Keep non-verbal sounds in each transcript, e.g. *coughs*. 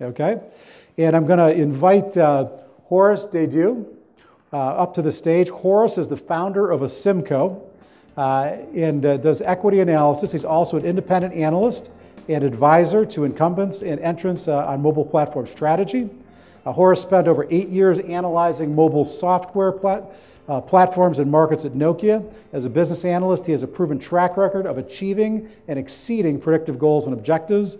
Okay? And I'm going to invite uh, Horace Dediu uh, up to the stage. Horace is the founder of Asymco uh, and uh, does equity analysis. He's also an independent analyst and advisor to incumbents and entrants uh, on mobile platform strategy. Uh, Horace spent over eight years analyzing mobile software plat- uh, platforms and markets at Nokia. As a business analyst, he has a proven track record of achieving and exceeding predictive goals and objectives.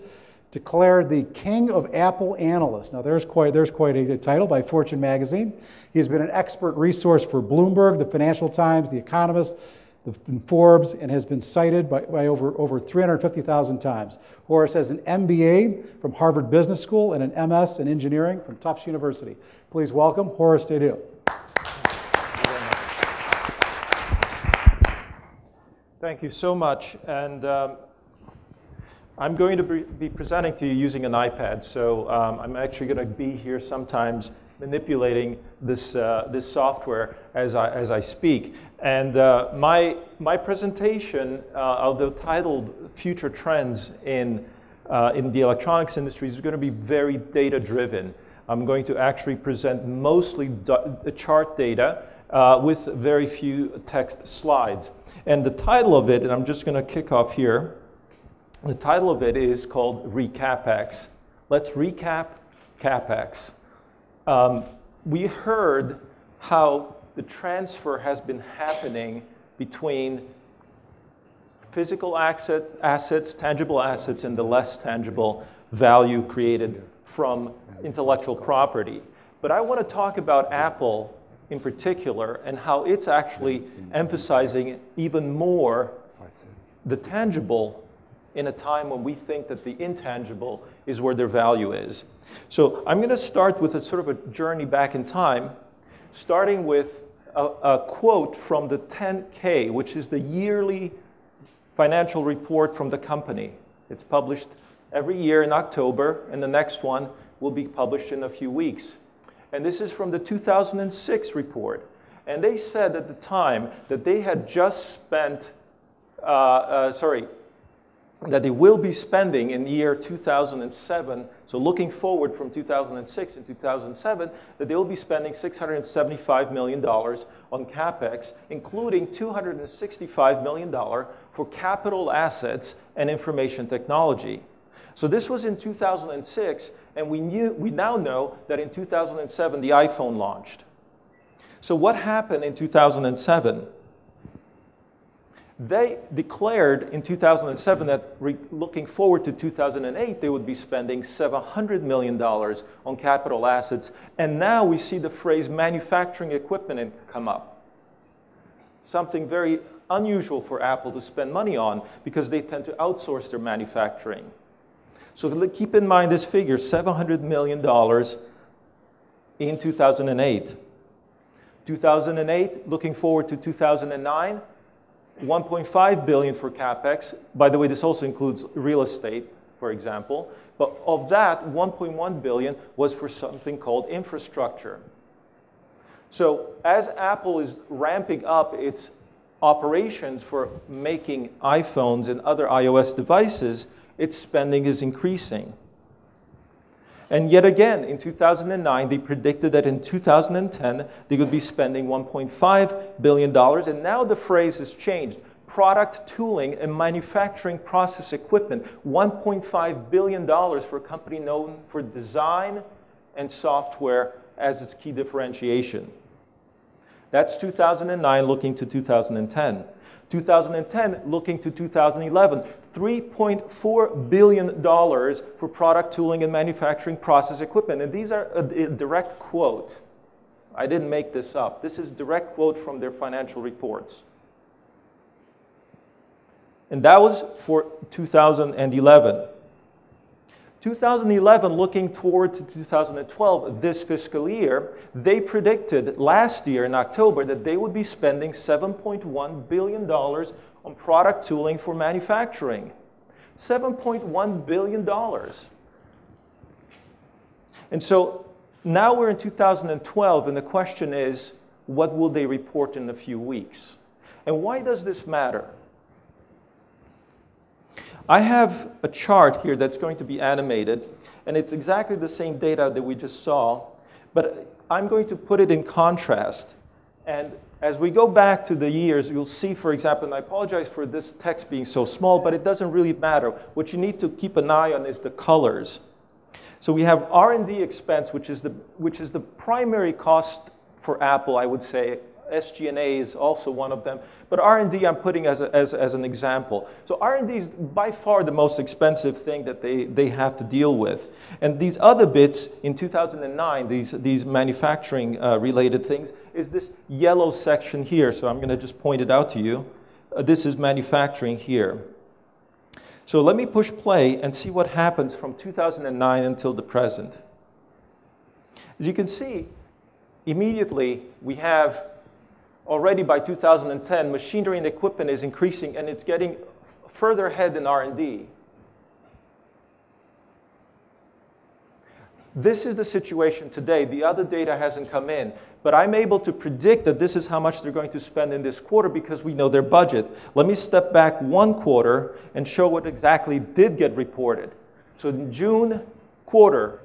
Declared the king of Apple analysts. Now, there's quite, there's quite a, title by Fortune magazine. He's been an expert resource for Bloomberg, the Financial Times, The Economist, the, Forbes, and has been cited by, by over, over 350,000 times. Horace has an MBA from Harvard Business School and an MS in engineering from Tufts University. Please welcome Horace Dediu. Thank you so much. And um, I'm going to be presenting to you using an iPad, so um, I'm actually going to be here sometimes manipulating this, uh, this software as I, as I speak. And uh, my, my presentation, uh, although titled Future Trends in, uh, in the Electronics Industry, is going to be very data driven. I'm going to actually present mostly chart data uh, with very few text slides. And the title of it, and I'm just going to kick off here, the title of it is called ReCapEx. Let's recap CapEx. Um, we heard how the transfer has been happening between physical asset, assets, tangible assets, and the less tangible value created from intellectual property. But I want to talk about Apple in particular and how it's actually emphasizing even more the tangible in a time when we think that the intangible is where their value is. So I'm going to start with a sort of a journey back in time, starting with a, a quote from the 10K, which is the yearly financial report from the company. It's published every year in October, and the next one will be published in a few weeks. And this is from the 2006 report. And they said at the time that they had just spent, uh, uh, sorry, that they will be spending in the year 2007, so looking forward from 2006 and 2007, that they will be spending $675 million on capex, including $265 million for capital assets and information technology. So this was in 2006, and we, knew, we now know that in 2007 the iPhone launched. So what happened in 2007? They declared in 2007 that looking forward to 2008, they would be spending $700 million on capital assets. And now we see the phrase manufacturing equipment come up. Something very unusual for Apple to spend money on because they tend to outsource their manufacturing. So keep in mind this figure $700 million in 2008. 2008, looking forward to 2009, 1.5 billion for capex. By the way, this also includes real estate, for example. But of that, 1.1 billion was for something called infrastructure. So as Apple is ramping up its operations for making iPhones and other iOS devices, its spending is increasing. And yet again, in 2009, they predicted that in 2010, they would be spending $1.5 billion. And now the phrase has changed product tooling and manufacturing process equipment, $1.5 billion for a company known for design and software as its key differentiation. That's 2009 looking to 2010. 2010 looking to 2011, $3.4 billion for product tooling and manufacturing process equipment. And these are uh, a, a direct quote. I didn't make this up. This is direct quote from their financial reports. And that was for 2011. 2011, looking forward to 2012, this fiscal year, they predicted last year in October that they would be spending $7.1 billion on product tooling for manufacturing. $7.1 billion. And so now we're in 2012, and the question is what will they report in a few weeks? And why does this matter? I have a chart here that's going to be animated, and it's exactly the same data that we just saw, but I'm going to put it in contrast. And as we go back to the years, you'll see, for example, and I apologize for this text being so small, but it doesn't really matter. What you need to keep an eye on is the colors. So we have R&D expense, which is the, which is the primary cost for Apple, I would say, SG&A is also one of them. But R&D I'm putting as, a, as, as an example. So R&D is by far the most expensive thing that they, they have to deal with. And these other bits in 2009, these, these manufacturing uh, related things, is this yellow section here. So I'm going to just point it out to you. Uh, this is manufacturing here. So let me push play and see what happens from 2009 until the present. As you can see, immediately we have already by 2010, machinery and equipment is increasing and it's getting further ahead in R&D. This is the situation today. The other data hasn't come in. But I'm able to predict that this is how much they're going to spend in this quarter because we know their budget. Let me step back one quarter and show what exactly did get reported. So in June quarter,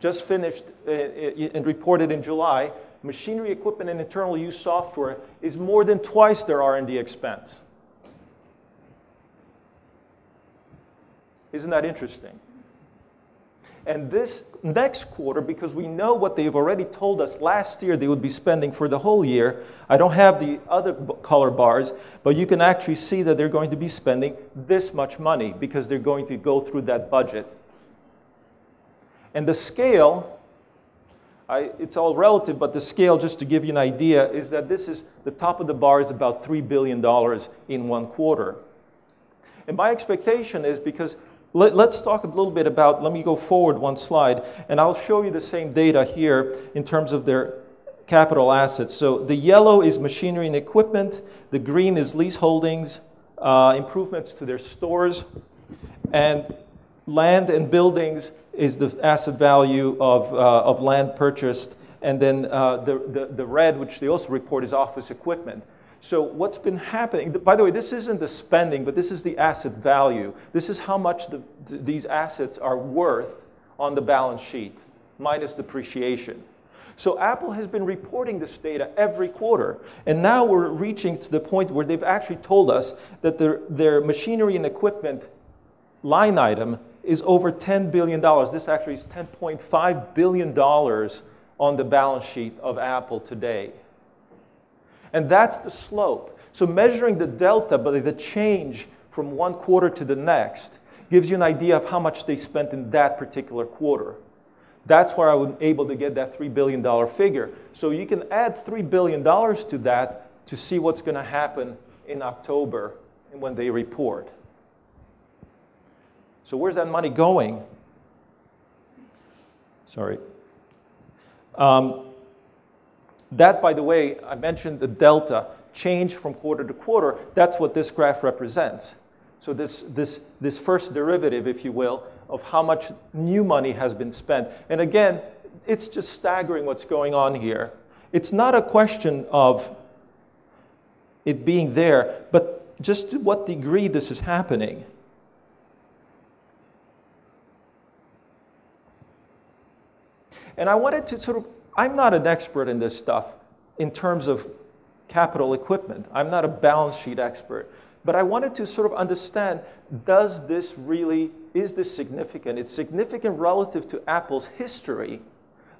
just finished uh, uh and reported in July, machinery, equipment, and internal use software is more than twice their R&D expense. Isn't that interesting? And this next quarter, because we know what they've already told us last year they would be spending for the whole year, I don't have the other color bars, but you can actually see that they're going to be spending this much money because they're going to go through that budget. And the scale I, it's all relative, but the scale, just to give you an idea, is that this is the top of the bar is about $3 billion in one quarter. And my expectation is because let, us talk a little bit about, let me go forward one slide, and I'll show you the same data here in terms of their capital assets. So the yellow is machinery and equipment, the green is lease holdings, uh, improvements to their stores, and land and buildings is the asset value of, uh, of land purchased. And then uh, the, the, the red, which they also report, is office equipment. So what's been happening, by the way, this isn't the spending, but this is the asset value. This is how much the, these assets are worth on the balance sheet, minus depreciation. So Apple has been reporting this data every quarter. And now we're reaching to the point where they've actually told us that their, their machinery and equipment line item is over $10 billion. This actually is $10.5 billion on the balance sheet of Apple today. And that's the slope. So measuring the delta, but the change from one quarter to the next, gives you an idea of how much they spent in that particular quarter. That's where I was able to get that $3 billion figure. So you can add $3 billion to that to see what's going to happen in October when they report. So where's that money going? Sorry. Um, that, by the way, I mentioned the delta change from quarter to quarter. That's what this graph represents. So this, this, this first derivative, if you will, of how much new money has been spent. And again, it's just staggering what's going on here. It's not a question of it being there, but just to what degree this is happening. And I wanted to sort of, I'm not an expert in this stuff in terms of capital equipment. I'm not a balance sheet expert. But I wanted to sort of understand, does this really, is this significant? It's significant relative to Apple's history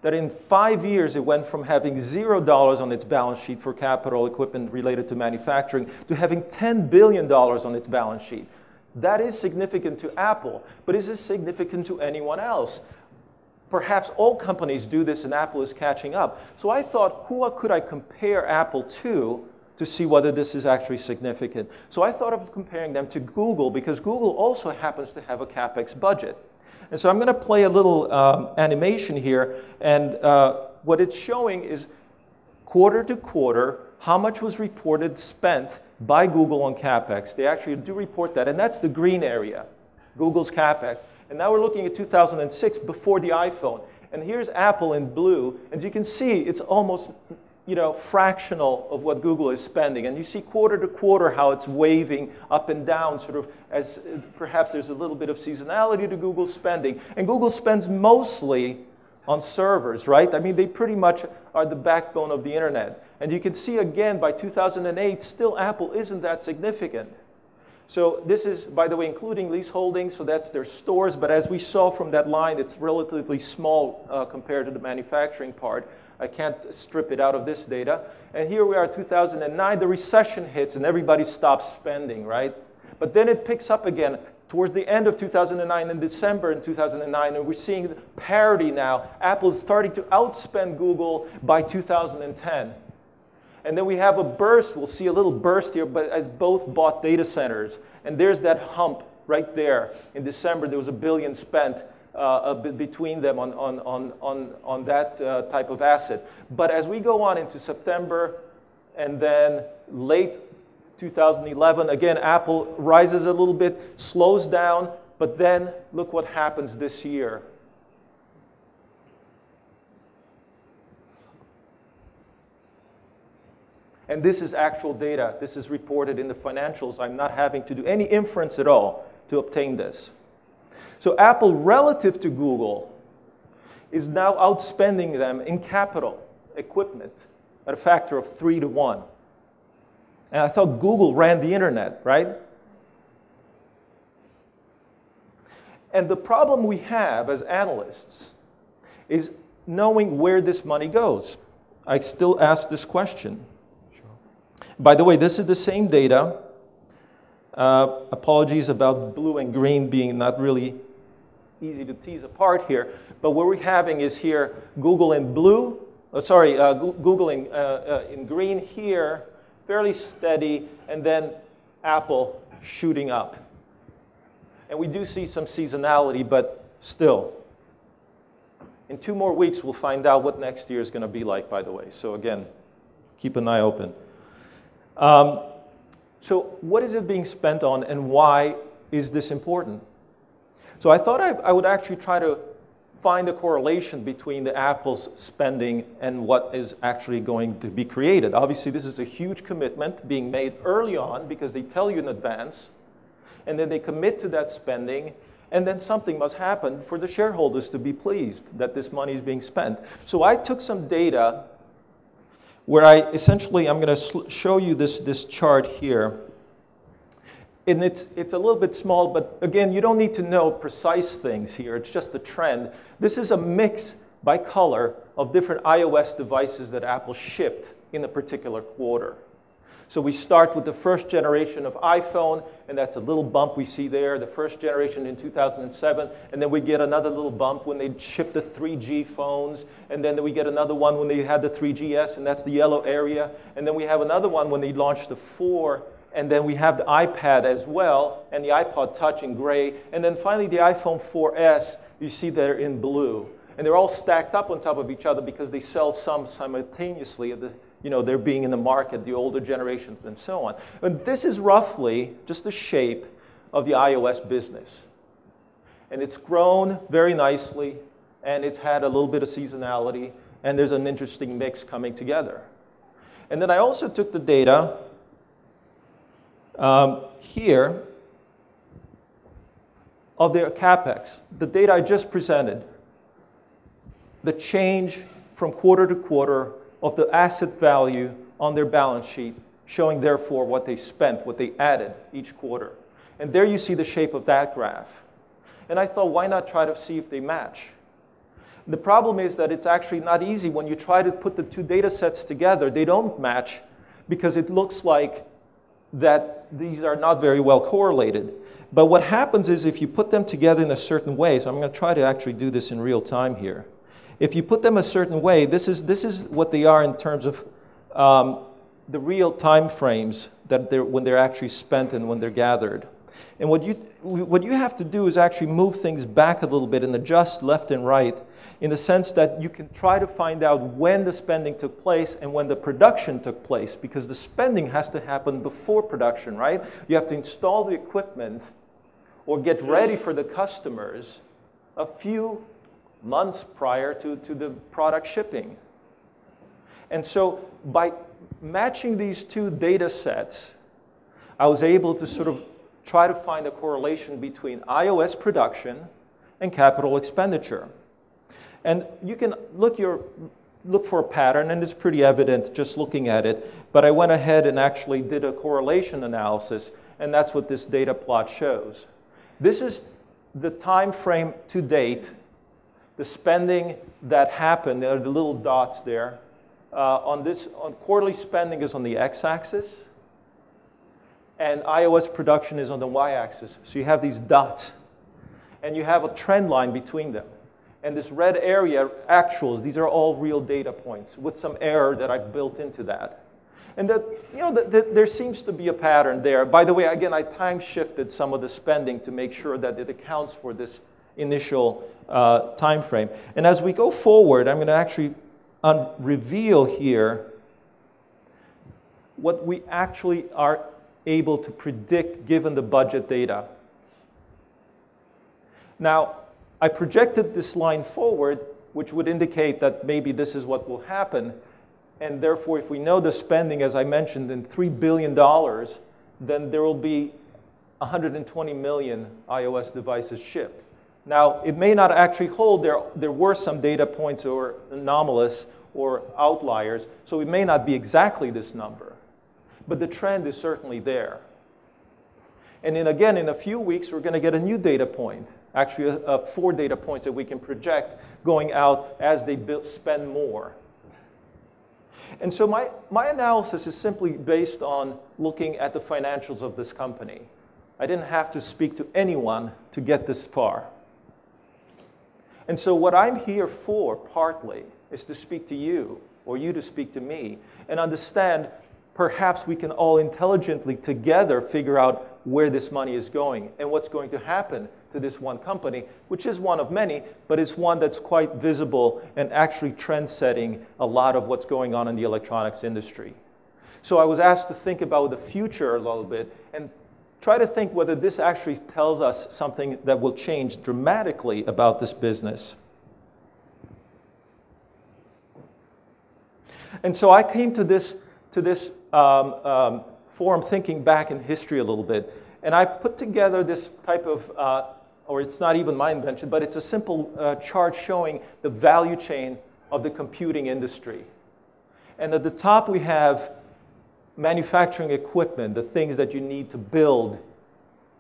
that in five years it went from having zero dollars on its balance sheet for capital equipment related to manufacturing to having $10 billion on its balance sheet. That is significant to Apple, but is it significant to anyone else? Perhaps all companies do this and Apple is catching up. So I thought, who could I compare Apple to to see whether this is actually significant? So I thought of comparing them to Google because Google also happens to have a CapEx budget. And so I'm going to play a little um, animation here. And uh, what it's showing is quarter to quarter how much was reported spent by Google on CapEx. They actually do report that. And that's the green area, Google's CapEx. And now we're looking at 2006 before the iPhone. And here's Apple in blue. And you can see it's almost you know, fractional of what Google is spending. And you see quarter to quarter how it's waving up and down, sort of as uh, perhaps there's a little bit of seasonality to Google's spending. And Google spends mostly on servers, right? I mean, they pretty much are the backbone of the internet. And you can see again by 2008, still Apple isn't that significant. So this is, by the way, including lease holdings, so that's their stores. But as we saw from that line, it's relatively small uh, compared to the manufacturing part. I can't strip it out of this data. And here we are, 2009, the recession hits and everybody stops spending, right? But then it picks up again towards the end of 2009 in December in 2009, and we're seeing parity now. Apple's starting to outspend Google by 2010. And then we have a burst, we'll see a little burst here, but as both bought data centers. And there's that hump right there. In December, there was a billion spent uh, between them on, on, on, on, on that uh, type of asset. But as we go on into September and then late 2011, again, Apple rises a little bit, slows down, but then look what happens this year. And this is actual data. This is reported in the financials. I'm not having to do any inference at all to obtain this. So Apple, relative to Google, is now outspending them in capital equipment at a factor of three to one. And I thought Google ran the internet, right? And the problem we have as analysts is knowing where this money goes. I still ask this question. By the way, this is the same data. Uh, apologies about blue and green being not really easy to tease apart here. But what we're having is here Google in blue, oh, sorry, uh, Google in, uh, uh, in green here, fairly steady, and then Apple shooting up. And we do see some seasonality, but still. In two more weeks, we'll find out what next year is going to be like, by the way. So, again, keep an eye open. Um, so, what is it being spent on, and why is this important? So I thought I, I would actually try to find a correlation between the Apple's spending and what is actually going to be created. Obviously, this is a huge commitment being made early on because they tell you in advance, and then they commit to that spending, and then something must happen for the shareholders to be pleased that this money is being spent. So I took some data where I essentially, I'm going to show you this, this chart here and it's, it's a little bit small, but again, you don't need to know precise things here. It's just a trend. This is a mix by color of different iOS devices that Apple shipped in a particular quarter. So we start with the first generation of iPhone, and that's a little bump we see there, the first generation in 2007, and then we get another little bump when they ship the 3G phones, and then we get another one when they had the 3GS, and that's the yellow area, and then we have another one when they launched the 4 and then we have the iPad as well, and the iPod Touch in gray, and then finally the iPhone 4S, you see they're in blue. And they're all stacked up on top of each other because they sell some simultaneously. at The, you know, they're being in the market, the older generations, and so on. And this is roughly just the shape of the iOS business. And it's grown very nicely, and it's had a little bit of seasonality, and there's an interesting mix coming together. And then I also took the data um, here of their capex, the data I just presented, the change from quarter to quarter of the asset value on their balance sheet, showing therefore what they spent, what they added each quarter. And there you see the shape of that graph. And I thought, why not try to see if they match? The problem is that it's actually not easy when you try to put the two data sets together. They don't match because it looks like that these are not very well correlated. But what happens is if you put them together in a certain way, so I'm going to try to actually do this in real time here. If you put them a certain way, this is, this is what they are in terms of um, the real time frames that they're, when they're actually spent and when they're gathered. And what you, what you have to do is actually move things back a little bit and adjust left and right in the sense that you can try to find out when the spending took place and when the production took place because the spending has to happen before production, right? You have to install the equipment or get ready for the customers a few months prior to, to the product shipping. And so by matching these two data sets, I was able to sort of try to find a correlation between iOS production and capital expenditure. And you can look, your, look for a pattern, and it's pretty evident just looking at it. But I went ahead and actually did a correlation analysis, and that's what this data plot shows. This is the time frame to date, the spending that happened, there are the little dots there. Uh, on this, on quarterly spending is on the x-axis, and iOS production is on the y-axis. So you have these dots, and you have a trend line between them. And this red area, actuals, these are all real data points with some error that I've built into that. And that, you know, that, that there seems to be a pattern there. By the way, again, I time shifted some of the spending to make sure that it accounts for this initial uh, time frame. And as we go forward, I'm going to actually reveal here what we actually are able to predict given the budget data. Now, I projected this line forward, which would indicate that maybe this is what will happen. And therefore, if we know the spending, as I mentioned, in $3 billion, then there will be 120 million iOS devices shipped. Now, it may not actually hold. There, there were some data points or anomalous or outliers, so it may not be exactly this number. But the trend is certainly there. And then again, in a few weeks, we're going to get a new data point, actually, uh, uh, four data points that we can project going out as they build, spend more. And so my, my analysis is simply based on looking at the financials of this company. I didn't have to speak to anyone to get this far. And so, what I'm here for, partly, is to speak to you, or you to speak to me, and understand perhaps we can all intelligently together figure out where this money is going and what's going to happen to this one company, which is one of many, but it's one that's quite visible and actually trend setting a lot of what's going on in the electronics industry. So I was asked to think about the future a little bit and try to think whether this actually tells us something that will change dramatically about this business. And so I came to this, to this um, um, forum thinking back in history a little bit. And I put together this type of, uh, or it's not even my invention, but it's a simple uh, chart showing the value chain of the computing industry. And at the top we have manufacturing equipment, the things that you need to build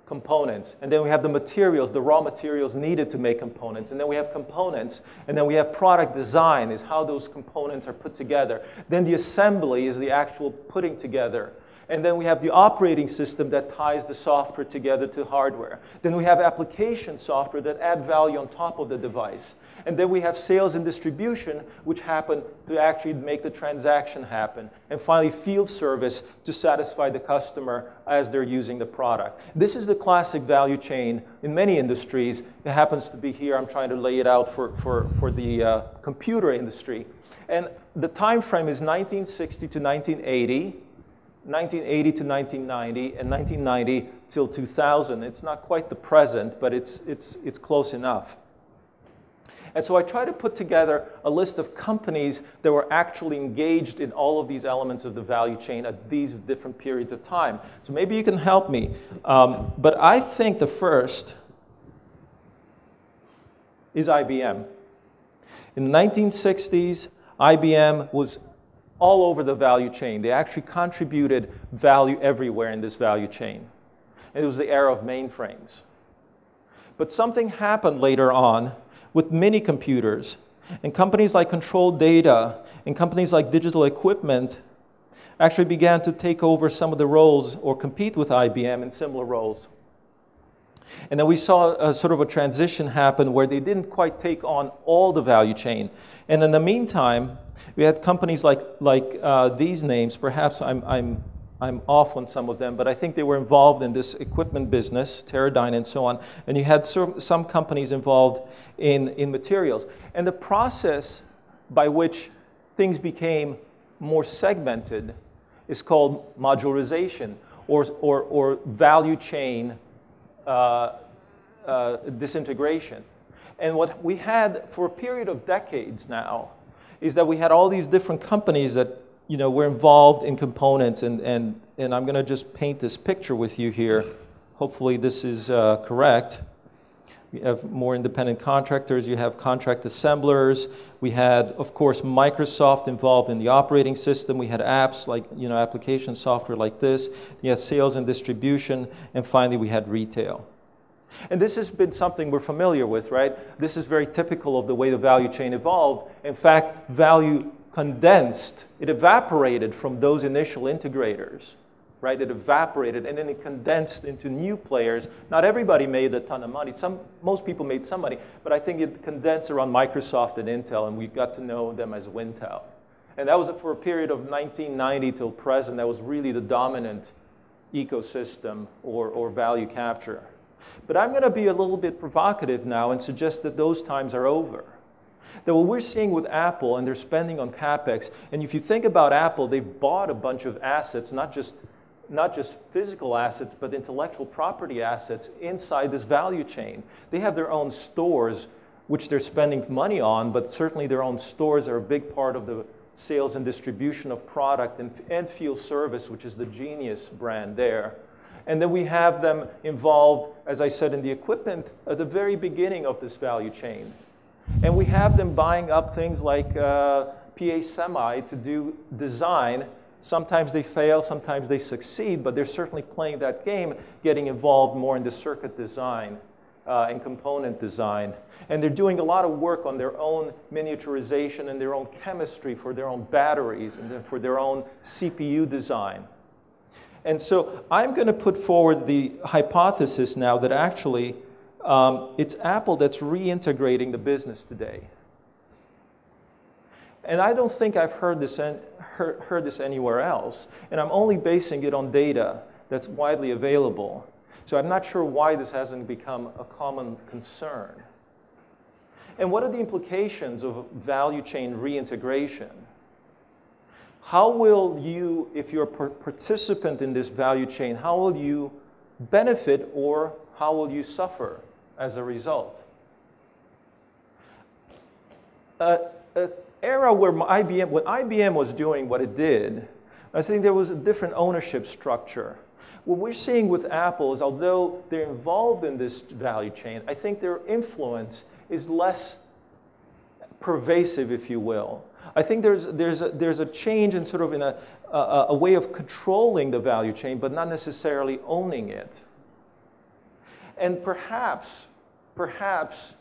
components. And then we have the materials, the raw materials needed to make components. And then we have components. And then we have product design, is how those components are put together. Then the assembly is the actual putting together. And then we have the operating system that ties the software together to hardware. Then we have application software that add value on top of the device. And then we have sales and distribution, which happen to actually make the transaction happen. And finally, field service to satisfy the customer as they're using the product. This is the classic value chain in many industries. It happens to be here. I'm trying to lay it out for, for, for the uh, computer industry. And the time frame is 1960 to 1980. 1980 to 1990 and 1990 till 2000. It's not quite the present, but it's, it's, it's close enough. And so I try to put together a list of companies that were actually engaged in all of these elements of the value chain at these different periods of time. So maybe you can help me. Um, but I think the first is IBM. In the 1960s, IBM was all over the value chain. They actually contributed value everywhere in this value chain. It was the era of mainframes. But something happened later on with mini computers. And companies like Control Data and companies like Digital Equipment actually began to take over some of the roles or compete with IBM in similar roles. And then we saw a sort of a transition happen where they didn't quite take on all the value chain. And in the meantime, we had companies like, like uh, these names, perhaps I'm, I'm I'm off on some of them, but I think they were involved in this equipment business, Teradyne and so on. And you had some, companies involved in, in materials. And the process by which things became more segmented is called modularization or, or, or value chain disintegration. And what we had for a period of decades now is that we had all these different companies that you know, were involved in components, and, and, and I'm going to just paint this picture with you here. Hopefully, this is uh, correct. We have more independent contractors. You have contract assemblers. We had, of course, Microsoft involved in the operating system. We had apps like, you know, application software like this. You had sales and distribution. And finally, we had retail. And this has been something we're familiar with, right? This is very typical of the way the value chain evolved. In fact, value condensed, it evaporated from those initial integrators, right? It evaporated and then it condensed into new players. Not everybody made a ton of money. Some, most people made some money, but I think it condensed around Microsoft and Intel, and we got to know them as Wintel. And that was for a period of 1990 till present. That was really the dominant ecosystem or, or value capture. But I'm going to be a little bit provocative now and suggest that those times are over. That what we're seeing with Apple and they're spending on capex, and if you think about Apple, they've bought a bunch of assets, not just, not just physical assets, but intellectual property assets inside this value chain. They have their own stores, which they're spending money on, but certainly their own stores are a big part of the sales and distribution of product and, and field service, which is the Genius brand there. And then we have them involved, as I said, in the equipment at the very beginning of this value chain. And we have them buying up things like uh, PA Semi to do design. Sometimes they fail, sometimes they succeed, but they're certainly playing that game, getting involved more in the circuit design uh, and component design. And they're doing a lot of work on their own miniaturization and their own chemistry for their own batteries and then for their own CPU design. And so I'm going to put forward the hypothesis now that actually um, it's Apple that's reintegrating the business today. And I don't think I've heard this, heard, heard this anywhere else. And I'm only basing it on data that's widely available. So I'm not sure why this hasn't become a common concern. And what are the implications of value chain reintegration? How will you, if you're a participant in this value chain, how will you benefit or how will you suffer as a result? An era where IBM, when IBM was doing what it did, I think there was a different ownership structure. What we're seeing with Apple is although they're involved in this value chain, I think their influence is less pervasive, if you will. I think there's, there's, a, there's a change in sort of in a, a, a way of controlling the value chain, but not necessarily owning it. And perhaps, perhaps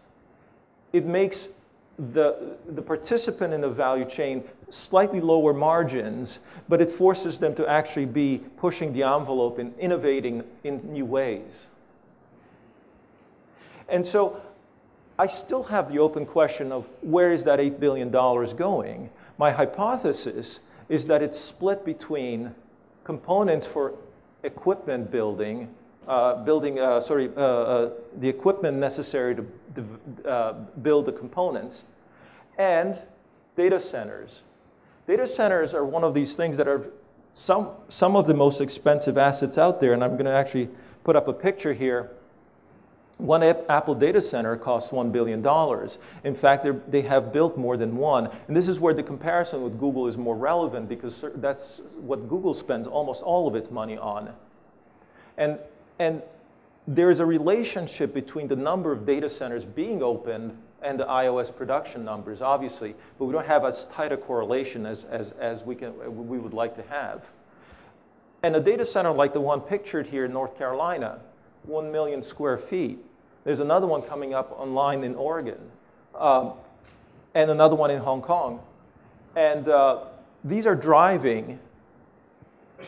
it makes the, the participant in the value chain slightly lower margins, but it forces them to actually be pushing the envelope and innovating in new ways. And so I still have the open question of where is that $8 billion going? My hypothesis is that it's split between components for equipment building, uh, building, uh, sorry, uh, uh the equipment necessary to uh, build the components, and data centers. Data centers are one of these things that are some, some of the most expensive assets out there, and I'm going to actually put up a picture here one Apple data center costs $1 billion. In fact, they have built more than one. And this is where the comparison with Google is more relevant because that's what Google spends almost all of its money on. And, and there is a relationship between the number of data centers being opened and the iOS production numbers, obviously, but we don't have as tight a correlation as, as, as we, can, we would like to have. And a data center like the one pictured here in North Carolina, 1 million square feet. There's another one coming up online in Oregon, um, and another one in Hong Kong. And uh, these are driving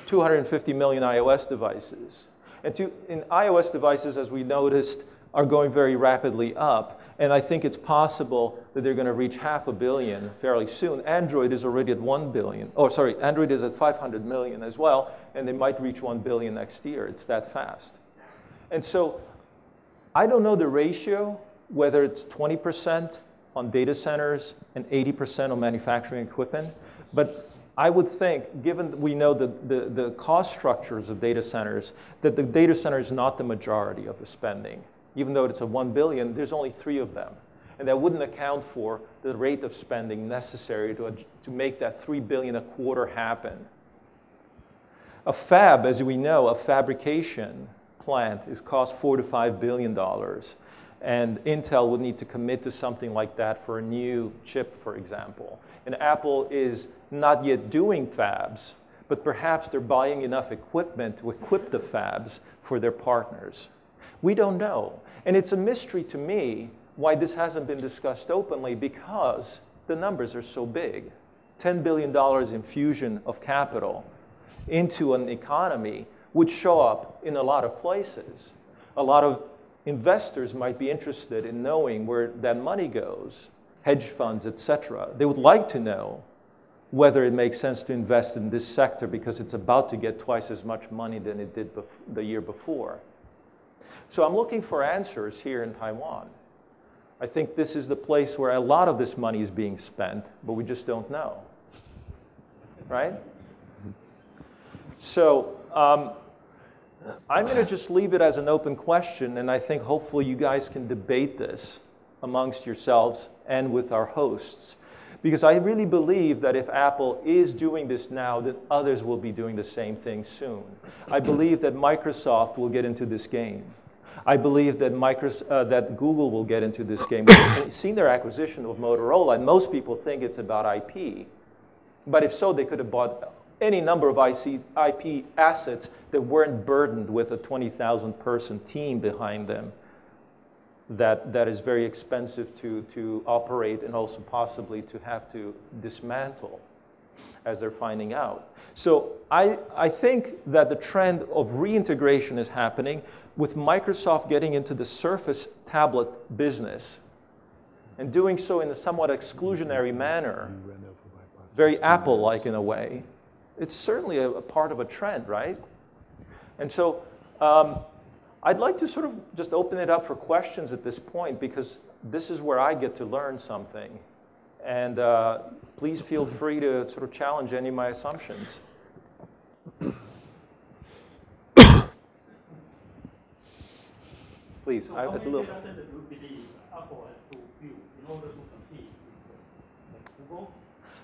250 million iOS devices. And to, in iOS devices, as we noticed, are going very rapidly up. And I think it's possible that they're going to reach half a billion fairly soon. Android is already at 1 billion. Oh, sorry, Android is at 500 million as well, and they might reach 1 billion next year. It's that fast. And so I don't know the ratio, whether it's 20% on data centers and 80% on manufacturing equipment, but I would think, given we know the, the, the cost structures of data centers, that the data center is not the majority of the spending. Even though it's a 1 billion, there's only three of them. and that wouldn't account for the rate of spending necessary to, to make that 3 billion a quarter happen. A fab, as we know, a fabrication plant is cost 4 to 5 billion dollars. And Intel would need to commit to something like that for a new chip, for example. And Apple is not yet doing fabs, but perhaps they're buying enough equipment to equip the fabs for their partners. We don't know. And it's a mystery to me why this hasn't been discussed openly because the numbers are so big. $10 billion infusion of capital into an economy would show up in a lot of places. A lot of investors might be interested in knowing where that money goes, hedge funds, et cetera. They would like to know whether it makes sense to invest in this sector because it's about to get twice as much money than it did the year before. So I'm looking for answers here in Taiwan. I think this is the place where a lot of this money is being spent, but we just don't know. Right? So um, I'm going to just leave it as an open question, and I think hopefully you guys can debate this amongst yourselves and with our hosts. Because I really believe that if Apple is doing this now, that others will be doing the same thing soon. I believe that Microsoft will get into this game. I believe that, Microsoft, uh, that Google will get into this game. We've seen their acquisition of Motorola, and most people think it's about IP. But if so, they could have bought any number of IC, IP assets that weren't burdened with a 20,000 person team behind them that, that is very expensive to, to operate and also possibly to have to dismantle as they're finding out. So I, I think that the trend of reintegration is happening with Microsoft getting into the Surface tablet business and doing so in a somewhat exclusionary manner, very Apple like in a way it's certainly a, a part of a trend, right? And so um, I'd like to sort of just open it up for questions at this point because this is where I get to learn something. And uh, please feel free to sort of challenge any of my assumptions. *coughs* please, so I, it's a little.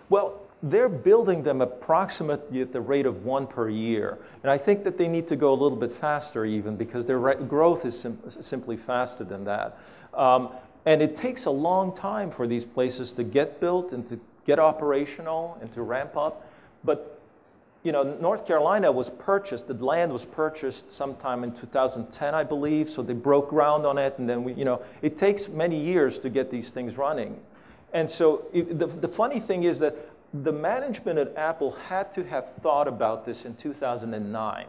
Well, they're building them approximately at the rate of one per year. And I think that they need to go a little bit faster, even, because their growth is sim simply faster than that. Um, and it takes a long time for these places to get built and to get operational and to ramp up. But you know, North Carolina was purchased, the land was purchased sometime in 2010, I believe, so they broke ground on it, and then we, you know, it takes many years to get these things running. And so it, the, the funny thing is that the management at Apple had to have thought about this in 2009.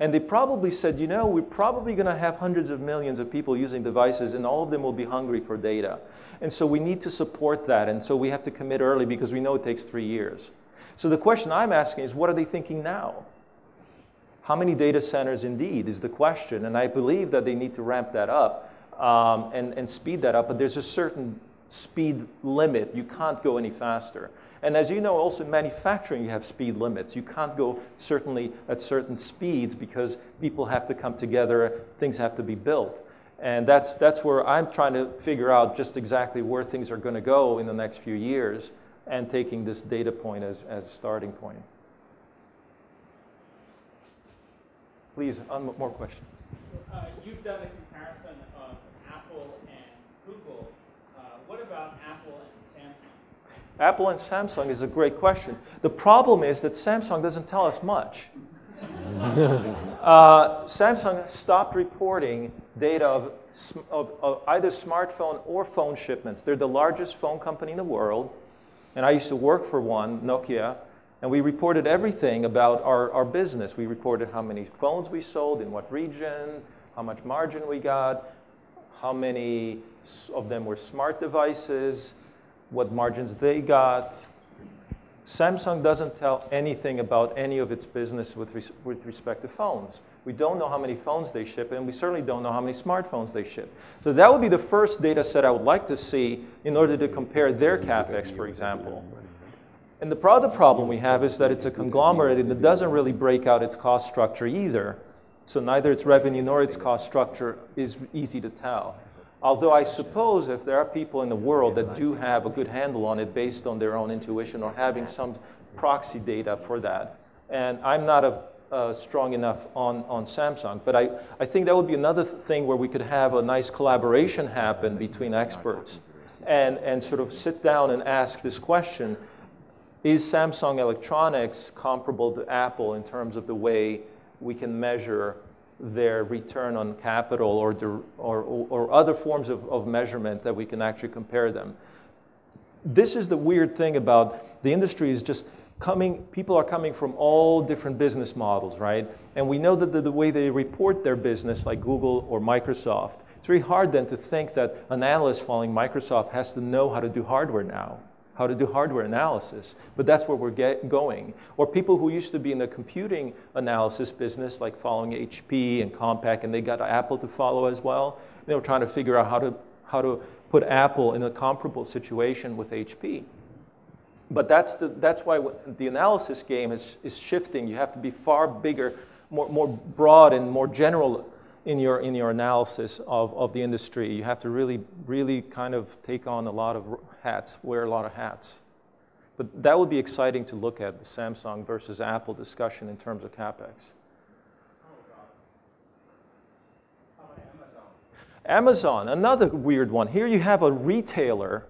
And they probably said, you know, we're probably going to have hundreds of millions of people using devices, and all of them will be hungry for data. And so we need to support that. And so we have to commit early because we know it takes three years. So the question I'm asking is, what are they thinking now? How many data centers indeed is the question. And I believe that they need to ramp that up um, and, and speed that up. But there's a certain speed limit. You can't go any faster. And as you know, also in manufacturing, you have speed limits. You can't go certainly at certain speeds because people have to come together, things have to be built. And that's, that's where I'm trying to figure out just exactly where things are going to go in the next few years and taking this data point as, as a starting point. Please, more questions. Uh, you've done a comparison of Apple and Google. Uh, what about Apple Apple and Samsung is a great question. The problem is that Samsung doesn't tell us much. *laughs* uh, Samsung stopped reporting data of, of, of, either smartphone or phone shipments. They're the largest phone company in the world, and I used to work for one, Nokia, and we reported everything about our, our business. We reported how many phones we sold, in what region, how much margin we got, how many of them were smart devices, what margins they got. Samsung doesn't tell anything about any of its business with, res with respect to phones. We don't know how many phones they ship, and we certainly don't know how many smartphones they ship. So that would be the first data set I would like to see in order to compare their capex, for example. And the other problem we have is that it's a conglomerate and it doesn't really break out its cost structure either. So neither its revenue nor its cost structure is easy to tell. Although I suppose if there are people in the world that do have a good handle on it based on their own intuition or having some proxy data for that. And I'm not a, uh, strong enough on, on Samsung, but I, I think that would be another th thing where we could have a nice collaboration happen between experts and, and sort of sit down and ask this question. Is Samsung Electronics comparable to Apple in terms of the way we can measure their return on capital or, or, or other forms of, of measurement that we can actually compare them? This is the weird thing about the industry is just coming, people are coming from all different business models, right? And we know that the, the, way they report their business, like Google or Microsoft, it's very hard then to think that an analyst following Microsoft has to know how to do hardware now, how to do hardware analysis. But that's where we're going. Or people who used to be in the computing analysis business, like following HP and Compaq, and they got Apple to follow as well. They were trying to figure out how to, how to put Apple in a comparable situation with HP. But that's, the, that's why the analysis game is, is shifting. You have to be far bigger, more, more broad and more general in your, in your analysis of, of the industry. You have to really, really kind of take on a lot of hats, wear a lot of hats. But that would be exciting to look at the Samsung versus Apple discussion in terms of capex. Amazon, another weird one. Here you have a retailer,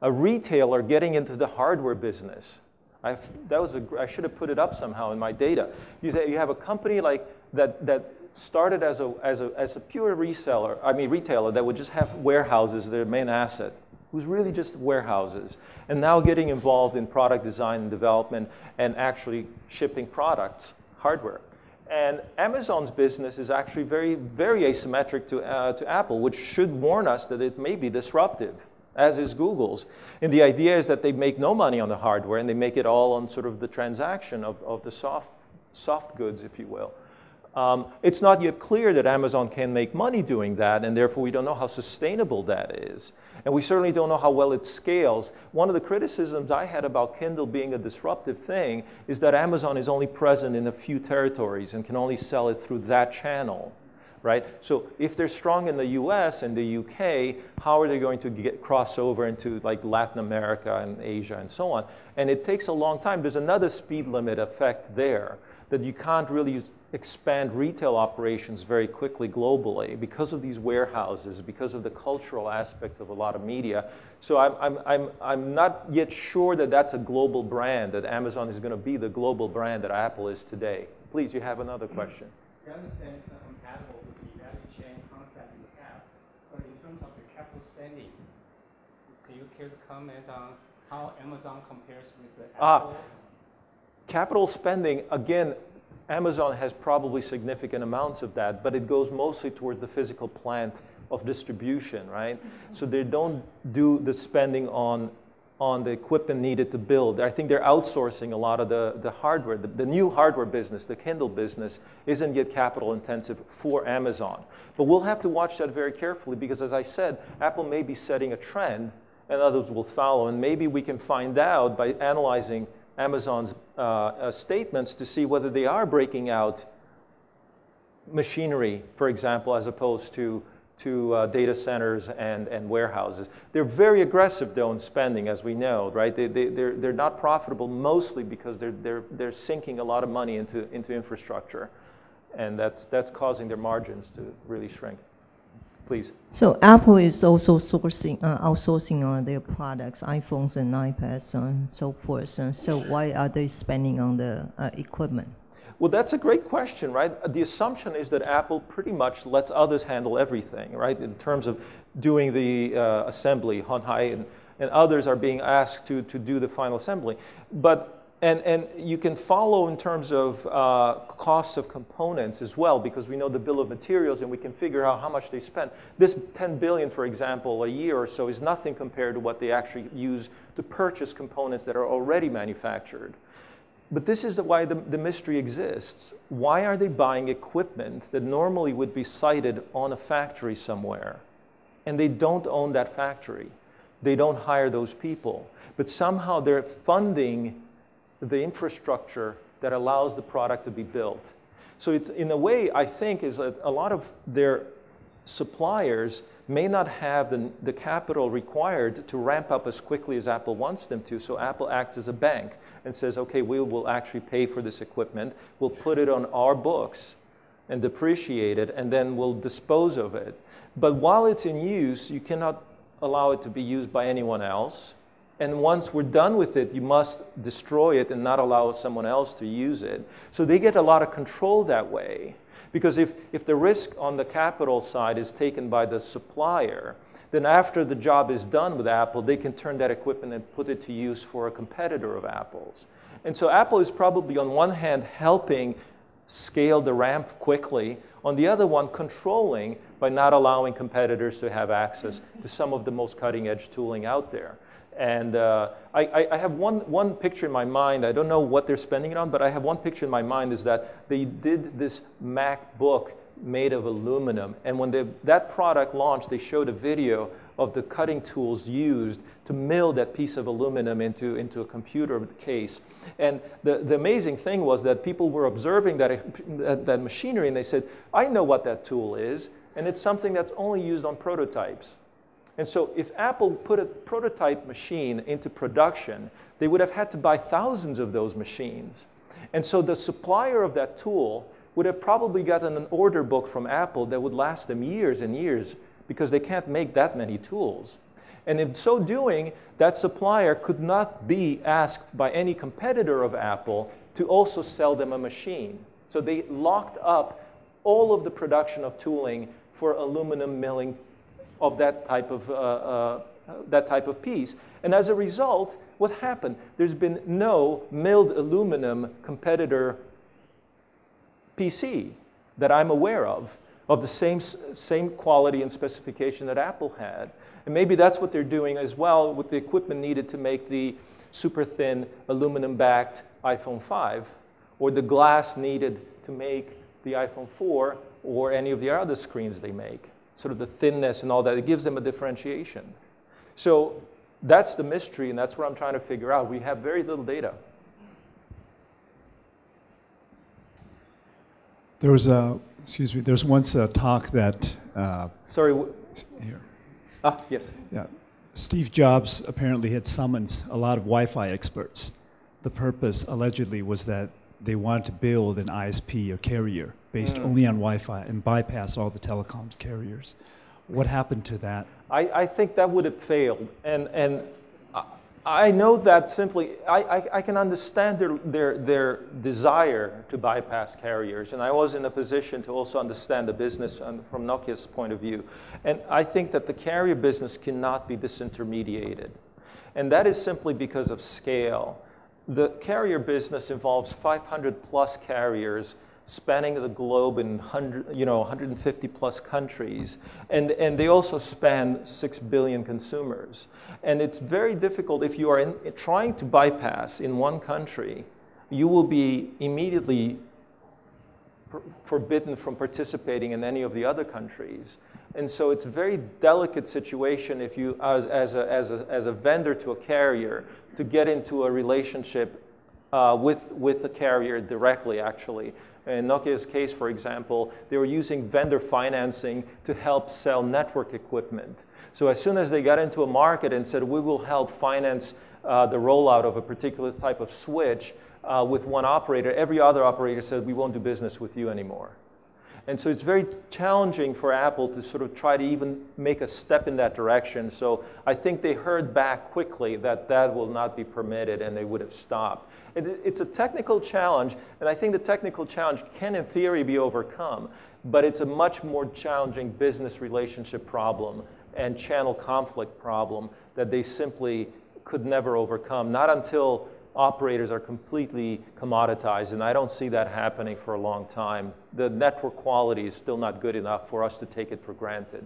a retailer getting into the hardware business. i that was a, I should have put it up somehow in my data. You, say you have a company like that, that started as a, as, a, as a pure reseller, I mean retailer that would just have warehouses, their main asset, who's really just warehouses, and now getting involved in product design and development and actually shipping products, hardware. And Amazon's business is actually very, very asymmetric to, uh, to Apple, which should warn us that it may be disruptive, as is Google's. And the idea is that they make no money on the hardware and they make it all on sort of the transaction of, of the soft, soft goods, if you will. Um, it's not yet clear that Amazon can make money doing that, and therefore we don't know how sustainable that is. And we certainly don't know how well it scales. One of the criticisms I had about Kindle being a disruptive thing is that Amazon is only present in a few territories and can only sell it through that channel. Right? So if they're strong in the US and the UK, how are they going to get cross over into like Latin America and Asia and so on? And it takes a long time. There's another speed limit effect there that you can't really expand retail operations very quickly globally because of these warehouses, because of the cultural aspects of a lot of media. So I'm, I'm, I'm, I'm not yet sure that that's a global brand, that Amazon is going to be the global brand that Apple is today. Please, you have another question. I understand it's not compatible with the value chain concept you have, but in terms of the capital spending, can you care to comment on how Amazon compares with the ah, Apple? Ah, capital spending, again, Amazon has probably significant amounts of that, but it goes mostly towards the physical plant of distribution, right? Mm-hmm. So they don't do the spending on, on the equipment needed to build. I think they're outsourcing a lot of the, the hardware. The, the new hardware business, the Kindle business, isn't yet capital intensive for Amazon. But we'll have to watch that very carefully because, as I said, Apple may be setting a trend and others will follow. And maybe we can find out by analyzing Amazon's uh, uh, statements to see whether they are breaking out machinery, for example, as opposed to, to uh, data centers and, and warehouses. They're very aggressive, though, in spending, as we know, right? They, they, they're, they're not profitable mostly because they're, they're, they're sinking a lot of money into, into infrastructure. And that's, that's causing their margins to really shrink please. So Apple is also sourcing, uh, outsourcing on their products, iPhones and iPads and so forth. And so why are they spending on the uh, equipment? Well, that's a great question, right? The assumption is that Apple pretty much lets others handle everything, right? In terms of doing the uh, assembly, Hon Hai and, and others are being asked to, to do the final assembly. But and, and you can follow in terms of uh, costs of components as well because we know the bill of materials and we can figure out how much they spend. This 10 billion, for example, a year or so is nothing compared to what they actually use to purchase components that are already manufactured. But this is why the, the mystery exists. Why are they buying equipment that normally would be sited on a factory somewhere? And they don't own that factory. They don't hire those people. But somehow they're funding the infrastructure that allows the product to be built. So it's in a way, I think, is a, a lot of their suppliers may not have the, the capital required to ramp up as quickly as Apple wants them to. So Apple acts as a bank and says, okay, we will actually pay for this equipment. We'll put it on our books and depreciate it, and then we'll dispose of it. But while it's in use, you cannot allow it to be used by anyone else. And once we're done with it, you must destroy it and not allow someone else to use it. So they get a lot of control that way. Because if, if the risk on the capital side is taken by the supplier, then after the job is done with Apple, they can turn that equipment and put it to use for a competitor of Apple's. And so Apple is probably, on one hand, helping scale the ramp quickly, on the other one, controlling by not allowing competitors to have access to some of the most cutting edge tooling out there. And uh, I, I, have one, one picture in my mind. I don't know what they're spending it on, but I have one picture in my mind is that they did this MacBook made of aluminum. And when they, that product launched, they showed a video of the cutting tools used to mill that piece of aluminum into, into a computer case. And the, the amazing thing was that people were observing that, that, that machinery and they said, I know what that tool is, and it's something that's only used on prototypes. And so if Apple put a prototype machine into production, they would have had to buy thousands of those machines. And so the supplier of that tool would have probably gotten an order book from Apple that would last them years and years because they can't make that many tools. And in so doing, that supplier could not be asked by any competitor of Apple to also sell them a machine. So they locked up all of the production of tooling for aluminum milling of that type of, uh, uh, that type of piece. And as a result, what happened? There's been no milled aluminum competitor PC that I'm aware of, of the same, same quality and specification that Apple had. And maybe that's what they're doing as well with the equipment needed to make the super thin aluminum backed iPhone 5 or the glass needed to make the iPhone 4 or any of the other screens they make sort of the thinness and all that. It gives them a differentiation. So that's the mystery, and that's what I'm trying to figure out. We have very little data. There was a, excuse me, there was once a talk that. Uh, Sorry. here. Ah, yes. Yeah. Steve Jobs apparently had summoned a lot of Wi Fi experts. The purpose, allegedly, was that they wanted to build an ISP or carrier based mm. only on Wi-Fi and bypass all the telecoms carriers. What happened to that? I, I think that would have failed, and and I know that simply. I, I, I, can understand their, their their desire to bypass carriers, and I was in a position to also understand the business from Nokia's point of view, and I think that the carrier business cannot be disintermediated, and that is simply because of scale. The carrier business involves 500 plus carriers spanning the globe in 100, you know, 150 plus countries. And, and they also span 6 billion consumers. And it's very difficult if you are in, trying to bypass in one country, you will be immediately forbidden from participating in any of the other countries. And so it's a very delicate situation if you, as, as, a, as, a, as a vendor to a carrier, to get into a relationship uh, with, with the carrier directly, actually. In Nokia's case, for example, they were using vendor financing to help sell network equipment. So as soon as they got into a market and said, we will help finance uh, the rollout of a particular type of switch uh, with one operator, every other operator said, we won't do business with you anymore. And so it's very challenging for Apple to sort of try to even make a step in that direction. So I think they heard back quickly that that will not be permitted and they would have stopped. It's a technical challenge, and I think the technical challenge can, in theory, be overcome, but it's a much more challenging business relationship problem and channel conflict problem that they simply could never overcome, not until operators are completely commoditized, and I don't see that happening for a long time. The network quality is still not good enough for us to take it for granted.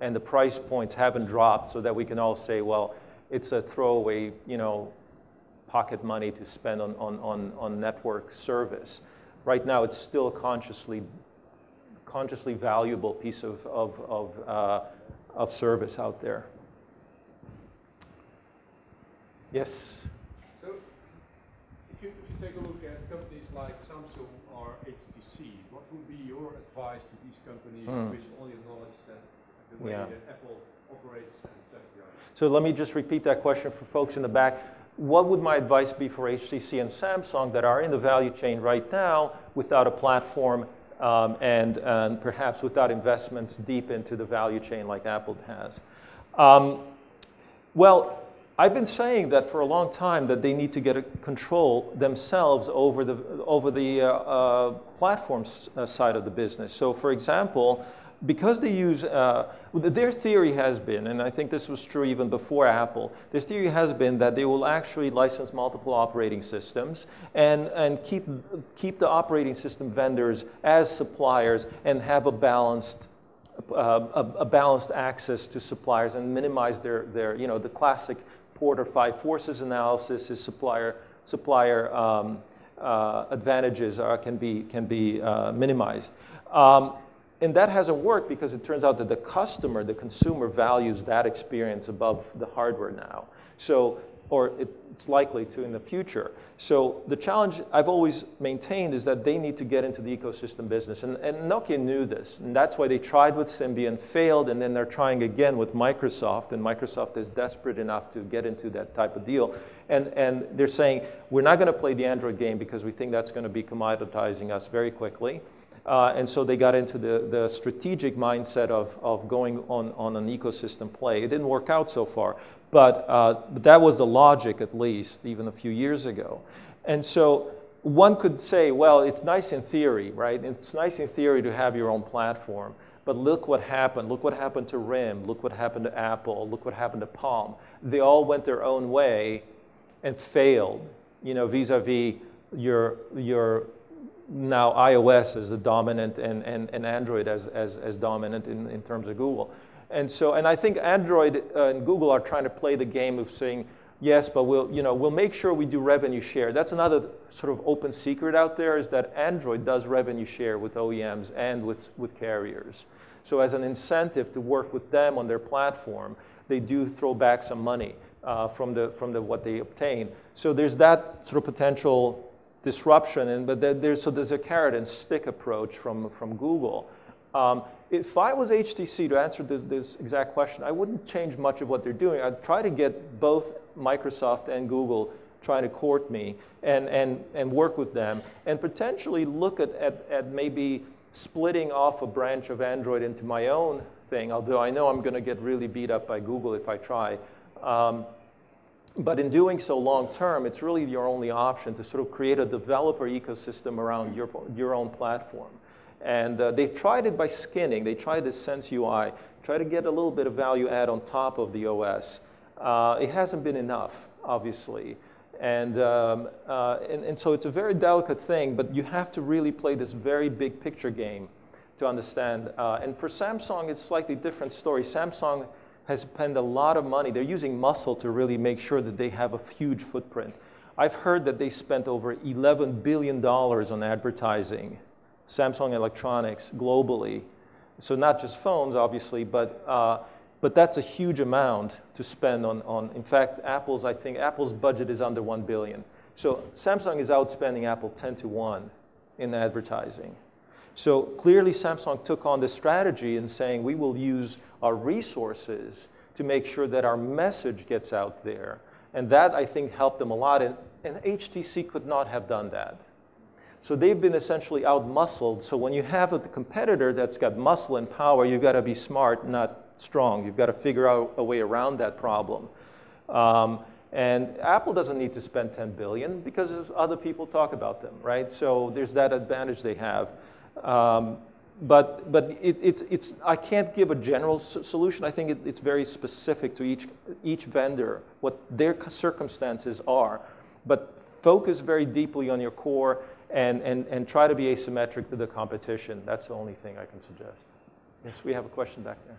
And the price points haven't dropped so that we can all say, well, it's a throwaway, you know, pocket money to spend on, on, on, on network service. Right now, it's still a consciously, consciously valuable piece of, of, of, uh, of service out there. Yes? Take a look at companies like Samsung or HTC, what would be your advice to these companies Mm. with all your knowledge that the way Yeah. that Apple operates and strategizes? So let me just repeat that question for folks in the back. What would my advice be for HTC and Samsung that are in the value chain right now without a platform um, and, and perhaps without investments deep into the value chain like Apple has? Um, well, I've been saying that for a long time that they need to get a control themselves over the, over the uh, uh, platform uh, side of the business. So, for example, because they use, uh, their theory has been, and I think this was true even before Apple, their theory has been that they will actually license multiple operating systems and, and keep, keep the operating system vendors as suppliers and have a balanced uh, a, a balanced access to suppliers and minimize their, their you know, the classic Porter five forces analysis is supplier, supplier um, uh, advantages are, can be, can be uh, minimized. Um, and that hasn't worked because it turns out that the customer, the consumer, values that experience above the hardware now. So, or it, it's likely to in the future. So the challenge I've always maintained is that they need to get into the ecosystem business. And, and Nokia knew this. And that's why they tried with Symbian, failed, and then they're trying again with Microsoft. And Microsoft is desperate enough to get into that type of deal. And, and they're saying, we're not going to play the Android game because we think that's going to be commoditizing us very quickly. Uh, and so they got into the, the strategic mindset of, of going on, on an ecosystem play. It didn't work out so far, but, uh, but that was the logic, at least, even a few years ago. And so one could say, well, it's nice in theory, right? It's nice in theory to have your own platform. But look what happened. Look what happened to RIM. Look what happened to Apple. Look what happened to Palm. They all went their own way and failed, you know, vis-a-vis your, your now iOS as the dominant and, and, and Android as, as, as dominant in, in terms of Google. And so, and I think Android uh, and Google are trying to play the game of saying, yes, but we'll, you know, we'll make sure we do revenue share. That's another sort of open secret out there is that Android does revenue share with OEMs and with, with carriers. So as an incentive to work with them on their platform, they do throw back some money uh, from, the, from the, what they obtain. So there's that sort of potential disruption, and, but there's, so there's a carrot and stick approach from, from Google. Um, if I was HTC, to answer the, this exact question, I wouldn't change much of what they're doing. I'd try to get both Microsoft and Google trying to court me and, and, and work with them and potentially look at, at, at maybe splitting off a branch of Android into my own thing, although I know I'm going to get really beat up by Google if I try. Um, but in doing so long term, it's really your only option to sort of create a developer ecosystem around your, your own platform. And uh, they've tried it by skinning. They tried this Sense UI, try to get a little bit of value add on top of the OS. Uh, it hasn't been enough, obviously. And, um, uh, and, and so it's a very delicate thing, but you have to really play this very big picture game to understand. Uh, and for Samsung, it's slightly different story. Samsung has spent a lot of money. They're using muscle to really make sure that they have a huge footprint. I've heard that they spent over $11 billion on advertising, Samsung Electronics, globally. So not just phones, obviously, but, uh, but that's a huge amount to spend on, on, in fact, Apple's, I think, Apple's budget is under 1 billion. So Samsung is outspending Apple 10 to 1 in advertising. So clearly Samsung took on this strategy in saying we will use our resources to make sure that our message gets out there. And that, I think, helped them a lot. And, and HTC could not have done that. So they've been essentially out-muscled. So when you have a competitor that's got muscle and power, you've got to be smart, not strong. You've got to figure out a way around that problem. Um, and Apple doesn't need to spend 10 billion because other people talk about them, right? So there's that advantage they have. Um, but but it, it's, it's, I can't give a general solution. I think it, it's very specific to each, each vendor, what their circumstances are. But focus very deeply on your core and, and, and try to be asymmetric to the competition. That's the only thing I can suggest. Yes, we have a question back there.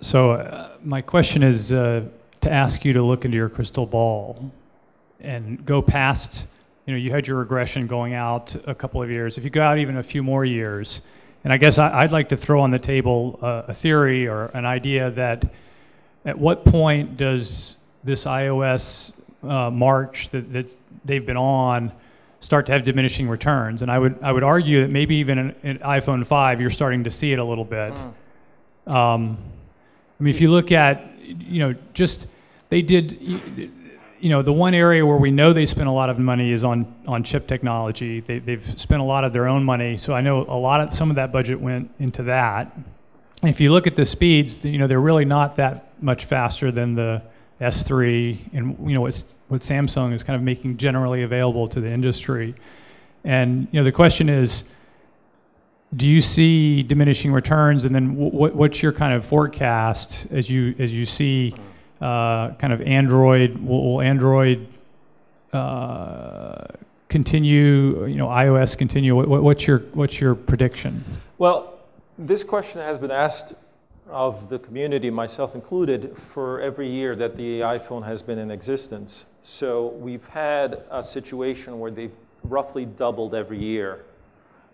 So uh, my question is uh, to ask you to look into your crystal ball and go past. You know, you had your regression going out a couple of years. If you go out even a few more years, and I guess I, would like to throw on the table uh, a theory or an idea that at what point does this iOS uh, march that, that they've been on start to have diminishing returns. And I would, I would argue that maybe even in, in iPhone 5, you're starting to see it a little bit. Um, I mean, if you look at, you know, just they did, you know, the one area where we know they spent a lot of money is on, on chip technology. They, they've spent a lot of their own money. So I know a lot of, some of that budget went into that. And if you look at the speeds, you know, they're really not that much faster than the S3 and, you know, what's, what Samsung is kind of making generally available to the industry. And, you know, the question is, do you see diminishing returns? And then what, what's your kind of forecast as you, as you see uh, kind of Android, will, will Android uh, continue, you know, iOS continue? What, what's, your, what's your prediction? Well, this question has been asked of the community, myself included, for every year that the iPhone has been in existence. So we've had a situation where they've roughly doubled every year.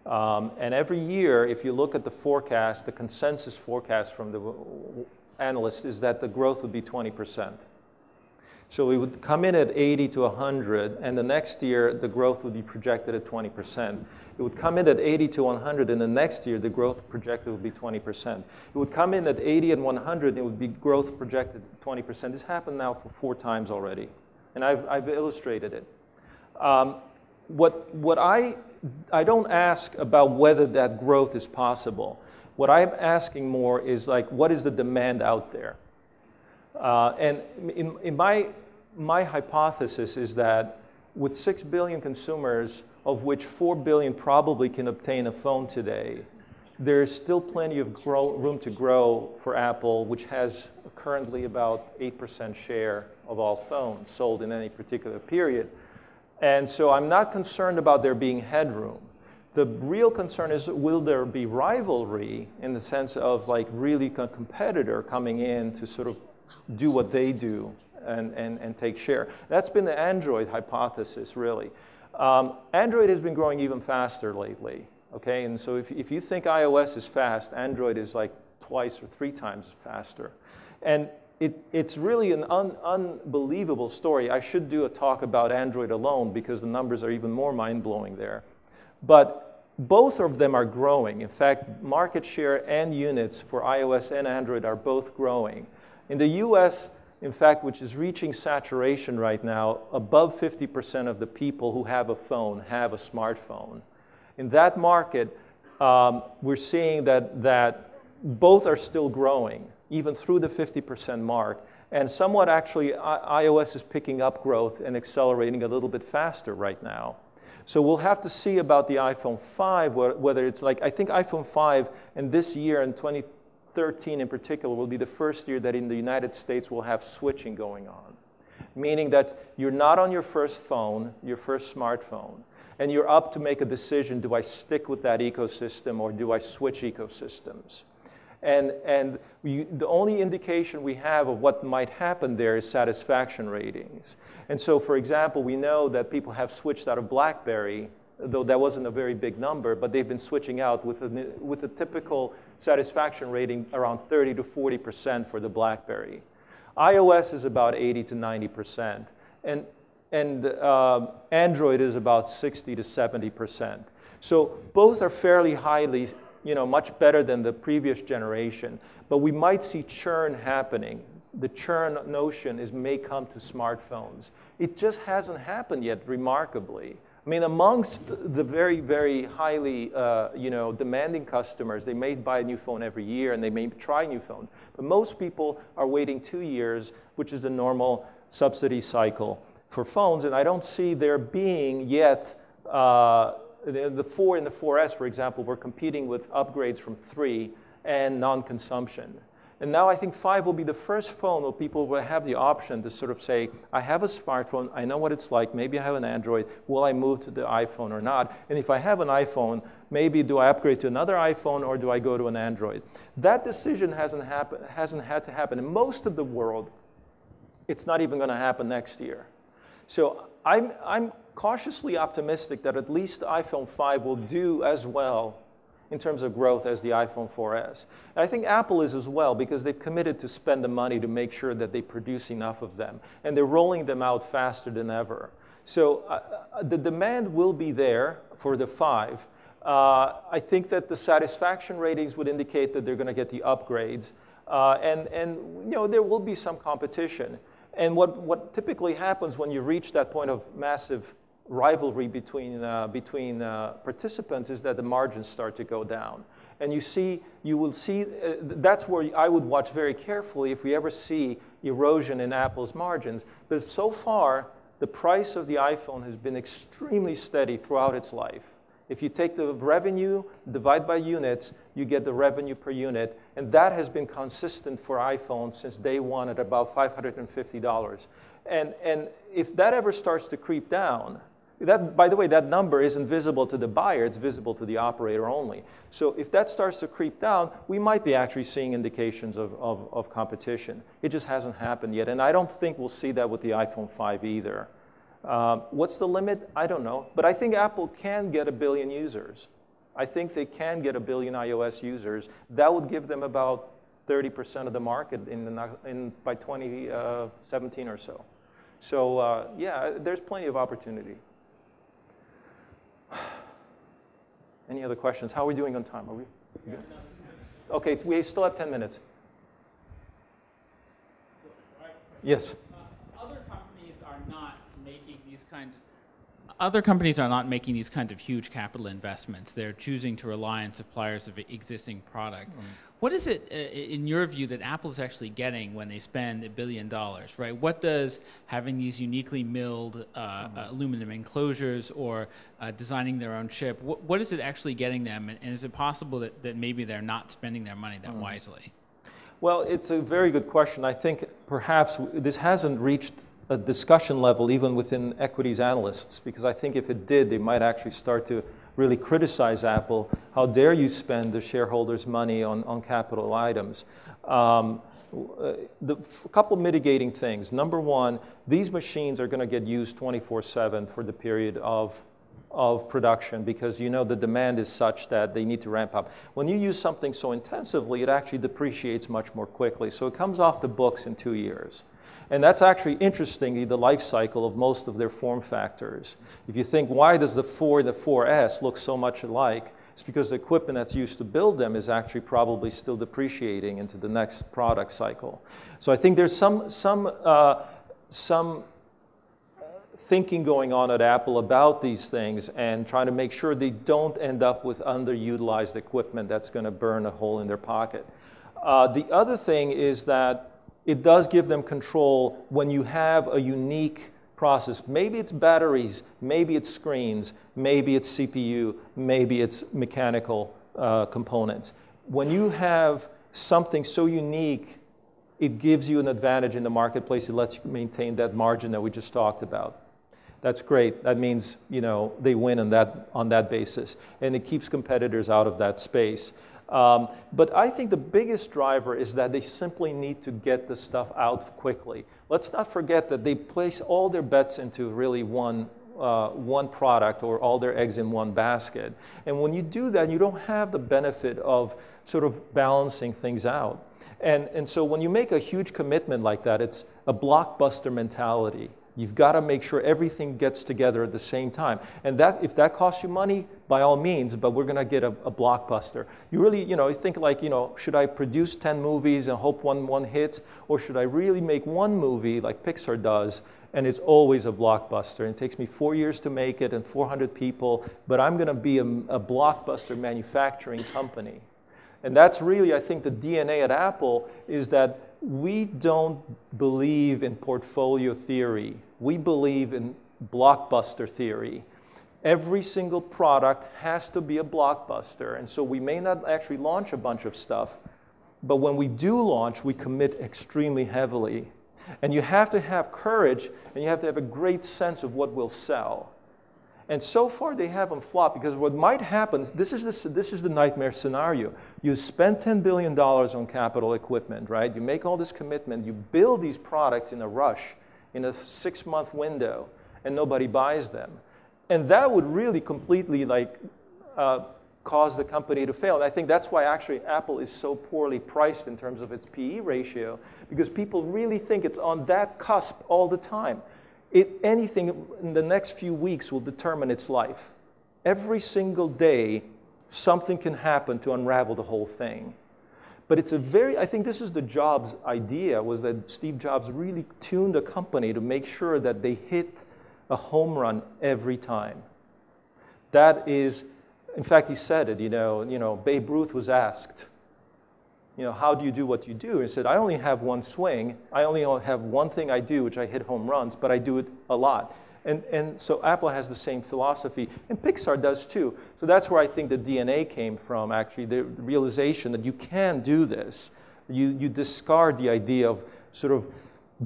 Um, and every year, if you look at the forecast, the consensus forecast from the analysts is that the growth would be 20%. So we would come in at 80 to 100, and the next year the growth would be projected at 20%. It would come in at 80 to 100, and the next year the growth projected would be 20%. It would come in at 80 and 100, and it would be growth projected 20%. This happened now for four times already, and I've, I've illustrated it. Um, what, what I, I don't ask about whether that growth is possible. What I'm asking more is like, what is the demand out there? Uh, and in, in my, my hypothesis is that with 6 billion consumers, of which 4 billion probably can obtain a phone today, there's still plenty of grow, room to grow for Apple, which has currently about 8% share of all phones sold in any particular period. And so I'm not concerned about there being headroom. The real concern is will there be rivalry in the sense of like really a competitor coming in to sort of do what they do and, and, and take share. That's been the Android hypothesis, really. Um, Android has been growing even faster lately, okay? And so if, if you think iOS is fast, Android is like twice or three times faster. And it, it's really an un, unbelievable story. I should do a talk about Android alone because the numbers are even more mind blowing there. But both of them are growing. In fact, market share and units for iOS and Android are both growing. In the US, in fact, which is reaching saturation right now, above 50% of the people who have a phone have a smartphone. In that market, um, we're seeing that, that both are still growing, even through the 50% mark. And somewhat actually, I iOS is picking up growth and accelerating a little bit faster right now. So we'll have to see about the iPhone 5, whether it's like, I think iPhone 5 and this year in 2013 in particular will be the first year that in the United States we'll have switching going on. Meaning that you're not on your first phone, your first smartphone, and you're up to make a decision do I stick with that ecosystem or do I switch ecosystems? And, and the only indication we have of what might happen there is satisfaction ratings. And so, for example, we know that people have switched out of BlackBerry though that wasn't a very big number, but they've been switching out with a, with a typical satisfaction rating around 30 to 40% for the BlackBerry. iOS is about 80 to 90%, and, and uh, Android is about 60 to 70%. So both are fairly highly, you know, much better than the previous generation, but we might see churn happening. The churn notion is may come to smartphones. It just hasn't happened yet, remarkably. I mean, amongst the very, very highly, uh, you know, demanding customers, they may buy a new phone every year and they may try new phone. But most people are waiting two years, which is the normal subsidy cycle for phones. And I don't see there being yet uh, the, the 4 and the 4S, for example, were competing with upgrades from 3 and non-consumption. And now I think 5 will be the first phone where people will have the option to sort of say, I have a smartphone, I know what it's like, maybe I have an Android, will I move to the iPhone or not? And if I have an iPhone, maybe do I upgrade to another iPhone or do I go to an Android? That decision hasn't, happen, hasn't had to happen. In most of the world, it's not even going to happen next year. So I'm, I'm cautiously optimistic that at least iPhone 5 will do as well in terms of growth as the iPhone 4S. And I think Apple is as well because they've committed to spend the money to make sure that they produce enough of them. And they're rolling them out faster than ever. So uh, uh the demand will be there for the 5. Uh, I think that the satisfaction ratings would indicate that they're going to get the upgrades. Uh, and, and you know, there will be some competition. And what, what typically happens when you reach that point of massive rivalry between, uh, between uh, participants is that the margins start to go down. And you see, you will see, uh, that's where I would watch very carefully if we ever see erosion in Apple's margins. But so far, the price of the iPhone has been extremely steady throughout its life. If you take the revenue, divide by units, you get the revenue per unit. And that has been consistent for iPhone since day one at about $550. And, and if that ever starts to creep down, that, by the way, that number isn't visible to the buyer, it's visible to the operator only. So if that starts to creep down, we might be actually seeing indications of, of, of competition. It just hasn't happened yet. And I don't think we'll see that with the iPhone 5 either. Um, what's the limit? I don't know. But I think Apple can get a billion users. I think they can get a billion iOS users. That would give them about 30% of the market in the, in, by 2017 or so. So uh, yeah, there's plenty of opportunity. *sighs* Any other questions? How are we doing on time? Are we good? Okay, we still have 10 minutes. Yes. Uh, other companies are not making these kinds. Other companies are not making these kinds of huge capital investments. They're choosing to rely on suppliers of existing product. Mm. What is it, uh, in your view, that Apple is actually getting when they spend a billion dollars, right? What does having these uniquely milled uh, uh, aluminum enclosures or uh, designing their own chip, what, what is it actually getting them? And, and, is it possible that, that maybe they're not spending their money that mm. wisely? Well, it's a very good question. I think perhaps this hasn't reached a discussion level even within equities analysts, because I think if it did, they might actually start to really criticize Apple. How dare you spend the shareholders' money on, on capital items? Um, uh, the, a couple mitigating things. Number one, these machines are going to get used 24 7 for the period of, of production because you know the demand is such that they need to ramp up. When you use something so intensively, it actually depreciates much more quickly. So it comes off the books in two years. And that's actually interestingly the life cycle of most of their form factors. If you think, why does the 4 and the 4S look so much alike? It's because the equipment that's used to build them is actually probably still depreciating into the next product cycle. So I think there's some, some, uh, some thinking going on at Apple about these things and trying to make sure they don't end up with underutilized equipment that's going to burn a hole in their pocket. Uh, the other thing is that it does give them control when you have a unique process. Maybe it's batteries, maybe it's screens, maybe it's CPU, maybe it's mechanical uh, components. When you have something so unique, it gives you an advantage in the marketplace. It lets you maintain that margin that we just talked about. That's great. That means you know they win on that on that basis, and it keeps competitors out of that space. Um, but I think the biggest driver is that they simply need to get the stuff out quickly. Let's not forget that they place all their bets into really one, uh, one product or all their eggs in one basket. And when you do that, you don't have the benefit of sort of balancing things out. And, and so when you make a huge commitment like that, it's a blockbuster mentality. You've got to make sure everything gets together at the same time. And that, if that costs you money, by all means, but we're going to get a, a, blockbuster. You really, you know, think like, you know, should I produce 10 movies and hope one, one hits? Or should I really make one movie like Pixar does and it's always a blockbuster. And it takes me four years to make it and 400 people, but I'm going to be a, a blockbuster manufacturing company. And that's really, I think, the DNA at Apple is that we don't believe in portfolio theory. We believe in blockbuster theory. Every single product has to be a blockbuster. And so we may not actually launch a bunch of stuff, but when we do launch, we commit extremely heavily. And you have to have courage and you have to have a great sense of what will sell. And so far, they haven't flopped because what might happen this is, the, this is the nightmare scenario. You spend $10 billion on capital equipment, right? You make all this commitment, you build these products in a rush, in a six month window, and nobody buys them. And that would really completely like uh, cause the company to fail. And I think that's why actually Apple is so poorly priced in terms of its PE ratio, because people really think it's on that cusp all the time. It, anything in the next few weeks will determine its life. Every single day, something can happen to unravel the whole thing. But it's a very, I think this is the Jobs idea, was that Steve Jobs really tuned the company to make sure that they hit a home run every time. That is, in fact, he said it, you know, you know, Babe Ruth was asked, you know, how do you do what you do? He said, I only have one swing. I only have one thing I do, which I hit home runs, but I do it a lot. And, and so Apple has the same philosophy, and Pixar does too. So that's where I think the DNA came from, actually, the realization that you can do this. You, you discard the idea of sort of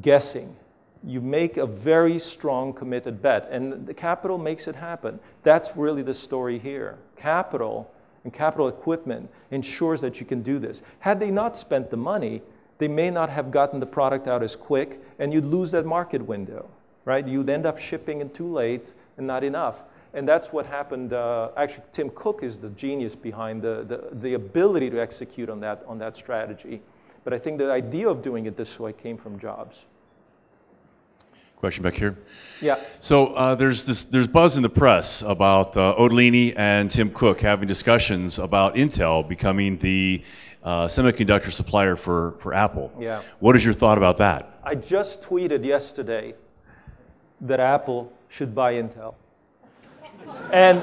guessing. You make a very strong, committed bet, and the capital makes it happen. That's really the story here. Capital and capital equipment ensures that you can do this. Had they not spent the money, they may not have gotten the product out as quick, and you'd lose that market window right? You'd end up shipping in too late and not enough. And that's what happened. Uh, actually, Tim Cook is the genius behind the, the, the ability to execute on that, on that strategy. But I think the idea of doing it this way came from Jobs. Question back here. Yeah. So uh, there's this, there's buzz in the press about uh, Otellini and Tim Cook having discussions about Intel becoming the uh, semiconductor supplier for, for Apple. Yeah. What is your thought about that? I just tweeted yesterday that Apple should buy Intel. and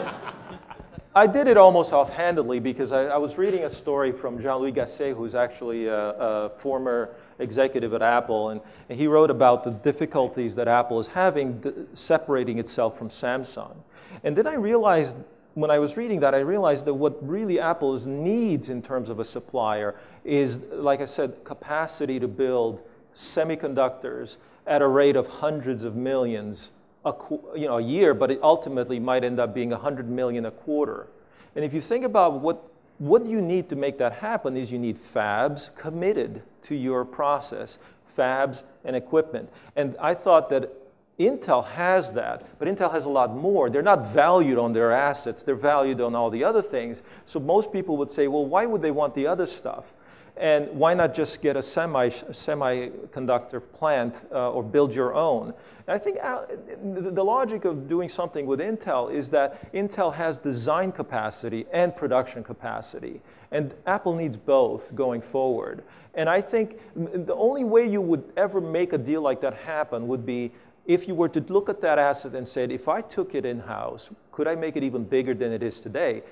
I did it almost offhandedly because I, I was reading a story from Jean-Louis Gassée, who's actually a, a former executive at Apple, and, and, he wrote about the difficulties that Apple is having separating itself from Samsung. And then I realized, when I was reading that, I realized that what really Apple needs in terms of a supplier is, like I said, capacity to build semiconductors at a rate of hundreds of millions a, you know, a year, but it ultimately might end up being 100 million a quarter. And if you think about what, what you need to make that happen is you need fabs committed to your process, fabs and equipment. And I thought that Intel has that, but Intel has a lot more. They're not valued on their assets, they're valued on all the other things. So most people would say, well, why would they want the other stuff? And why not just get a semi, semiconductor plant uh, or build your own? And I think uh, the logic of doing something with Intel is that Intel has design capacity and production capacity. And Apple needs both going forward. And I think the only way you would ever make a deal like that happen would be if you were to look at that asset and said, if I took it in house, could I make it even bigger than it is today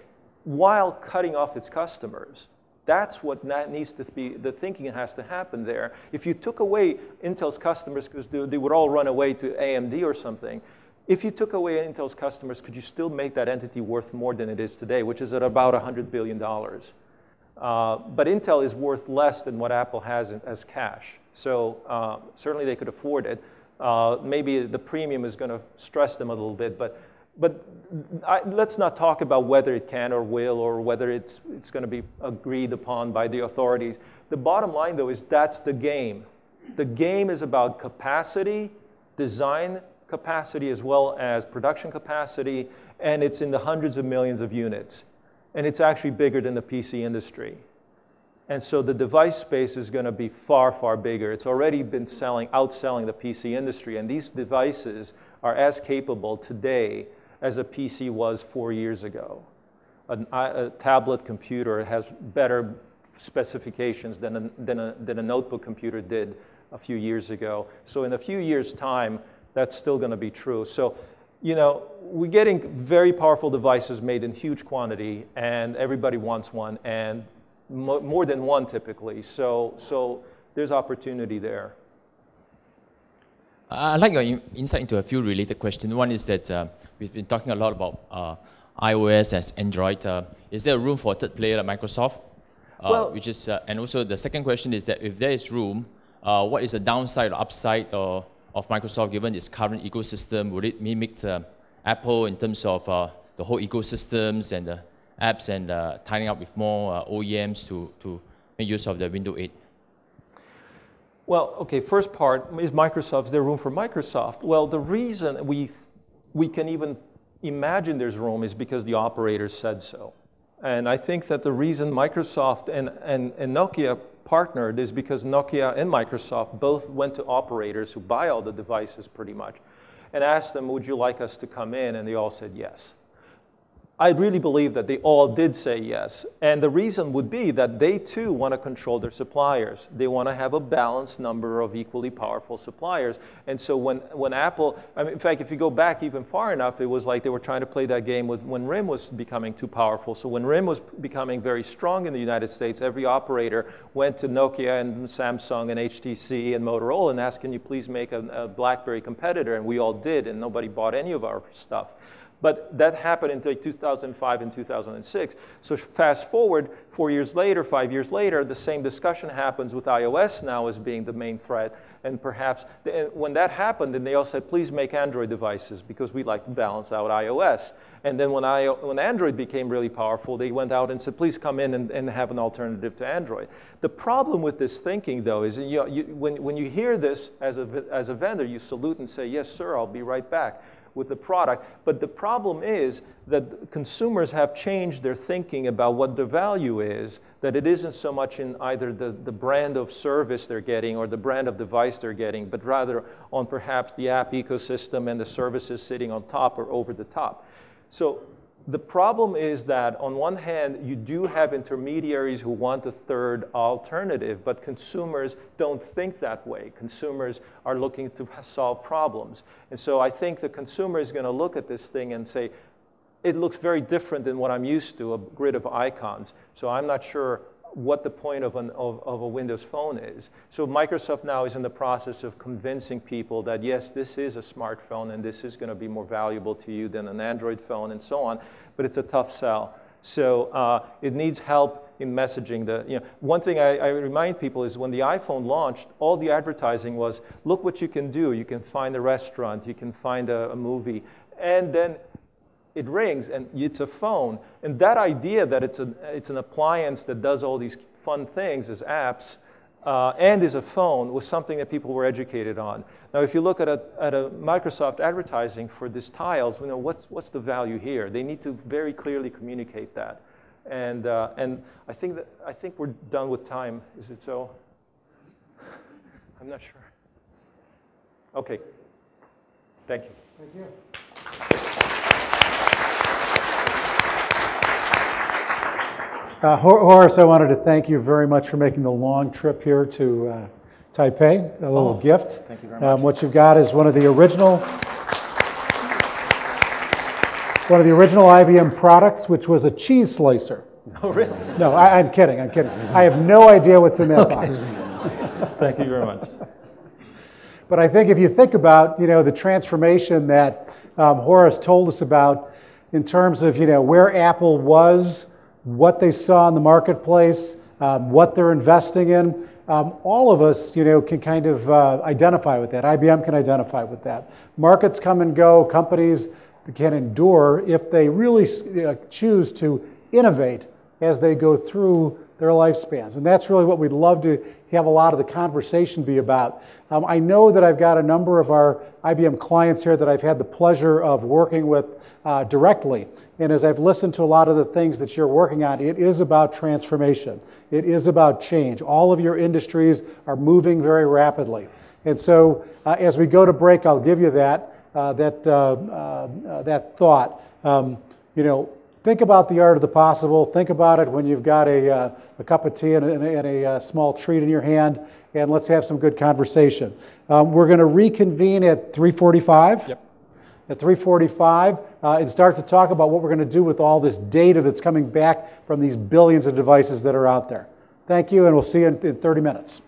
while cutting off its customers? That's what needs to be, the thinking has to happen there. If you took away Intel's customers because they, would all run away to AMD or something, if you took away Intel's customers, could you still make that entity worth more than it is today, which is at about $100 billion? Uh, but Intel is worth less than what Apple has in, as cash. So uh, certainly they could afford it. Uh, maybe the premium is going to stress them a little bit, but but I, let's not talk about whether it can or will or whether it's, it's going to be agreed upon by the authorities. The bottom line, though, is that's the game. The game is about capacity, design capacity, as well as production capacity, and it's in the hundreds of millions of units. And it's actually bigger than the PC industry. And so the device space is going to be far, far bigger. It's already been selling, outselling the PC industry, and these devices are as capable today as a PC was four years ago. A, a tablet computer has better specifications than a, than, a, than a notebook computer did a few years ago. So in a few years' time, that's still going to be true. So, you know, we're getting very powerful devices made in huge quantity, and everybody wants one, and mo more than one typically. So, so there's opportunity there. I'd like your insight into a few related questions. One is that uh, we've been talking a lot about uh, iOS as Android. Uh, is there room for a third player like Microsoft? Uh, well, which is, uh, and also the second question is that if there is room, uh, what is the downside or upside of Microsoft given its current ecosystem? Would it mimic Apple in terms of the whole ecosystems and the apps and tying up with more OEMs to, to make use of the Windows 8? Well, okay, first part is Microsoft. Is there room for Microsoft? Well, the reason we, we can even imagine there's room is because the operators said so. And I think that the reason Microsoft and, and, and Nokia partnered is because Nokia and Microsoft both went to operators who buy all the devices pretty much and asked them, Would you like us to come in? And they all said yes. I really believe that they all did say yes. And the reason would be that they too want to control their suppliers. They want to have a balanced number of equally powerful suppliers. And so when, when Apple, I mean, in fact, if you go back even far enough, it was like they were trying to play that game with, when RIM was becoming too powerful. So when RIM was becoming very strong in the United States, every operator went to Nokia and Samsung and HTC and Motorola and asked, can you please make a, a BlackBerry competitor? And we all did, and nobody bought any of our stuff. But that happened until 2005 and 2006. So fast forward four years later, five years later, the same discussion happens with iOS now as being the main threat. And perhaps when that happened, then they all said, please make Android devices because we like to balance out iOS. And then when, I, when Android became really powerful, they went out and said, please come in and, and have an alternative to Android. The problem with this thinking, though, is you, you, when, when you hear this as a, as a vendor, you salute and say, yes, sir, I'll be right back with the product. But the problem is that consumers have changed their thinking about what the value is, that it isn't so much in either the, the brand of service they're getting or the brand of device they're getting, but rather on perhaps the app ecosystem and the services sitting on top or over the top. So the problem is that on one hand, you do have intermediaries who want a third alternative, but consumers don't think that way. Consumers are looking to solve problems. And so I think the consumer is going to look at this thing and say, it looks very different than what I'm used to, a grid of icons. So I'm not sure what the point of, an, of, of, a Windows phone is. So Microsoft now is in the process of convincing people that yes, this is a smartphone and this is going to be more valuable to you than an Android phone and so on, but it's a tough sell. So uh, it needs help in messaging. The, you know, one thing I, I, remind people is when the iPhone launched, all the advertising was, look what you can do. You can find a restaurant, you can find a, a movie. And then it rings and it's a phone. And that idea that it's, a, it's an appliance that does all these fun things as apps uh, and is a phone was something that people were educated on. Now, if you look at a, at a Microsoft advertising for these tiles, you know, what's, what's the value here? They need to very clearly communicate that. And, uh, and I, think that, I think we're done with time. Is it so? *laughs* I'm not sure. Okay. Thank you. Thank you. Uh, Horace, I wanted to thank you very much for making the long trip here to uh, Taipei, a little oh, gift. Thank you very much. Um, what you've got is one of the original one of the original IBM products, which was a cheese slicer. *laughs* Oh, really? No, I, am kidding. I'm kidding. I have no idea what's in that okay. box. *laughs* Thank you very much. But I think if you think about, you know, the transformation that um, Horace told us about in terms of, you know, where Apple was what they saw in the marketplace, um, what they're investing in. Um, all of us, you know, can kind of uh, identify with that. IBM can identify with that. Markets come and go. Companies can endure if they really uh, choose to innovate as they go through their lifespans. And that's really what we'd love to have a lot of the conversation be about. Um, I know that I've got a number of our IBM clients here that I've had the pleasure of working with uh, directly. And as I've listened to a lot of the things that you're working on, it is about transformation. It is about change. All of your industries are moving very rapidly. And so uh, as we go to break, I'll give you that, uh, that, uh, uh, that thought. Um, you know, think about the art of the possible. Think about it when you've got a, uh, a cup of tea and a, and a, uh, small treat in your hand, and let's have some good conversation. Um, we're going to reconvene at 3:45. Yep. At 3:45, uh, and start to talk about what we're going to do with all this data that's coming back from these billions of devices that are out there. Thank you, and we'll see you in, in 30 minutes.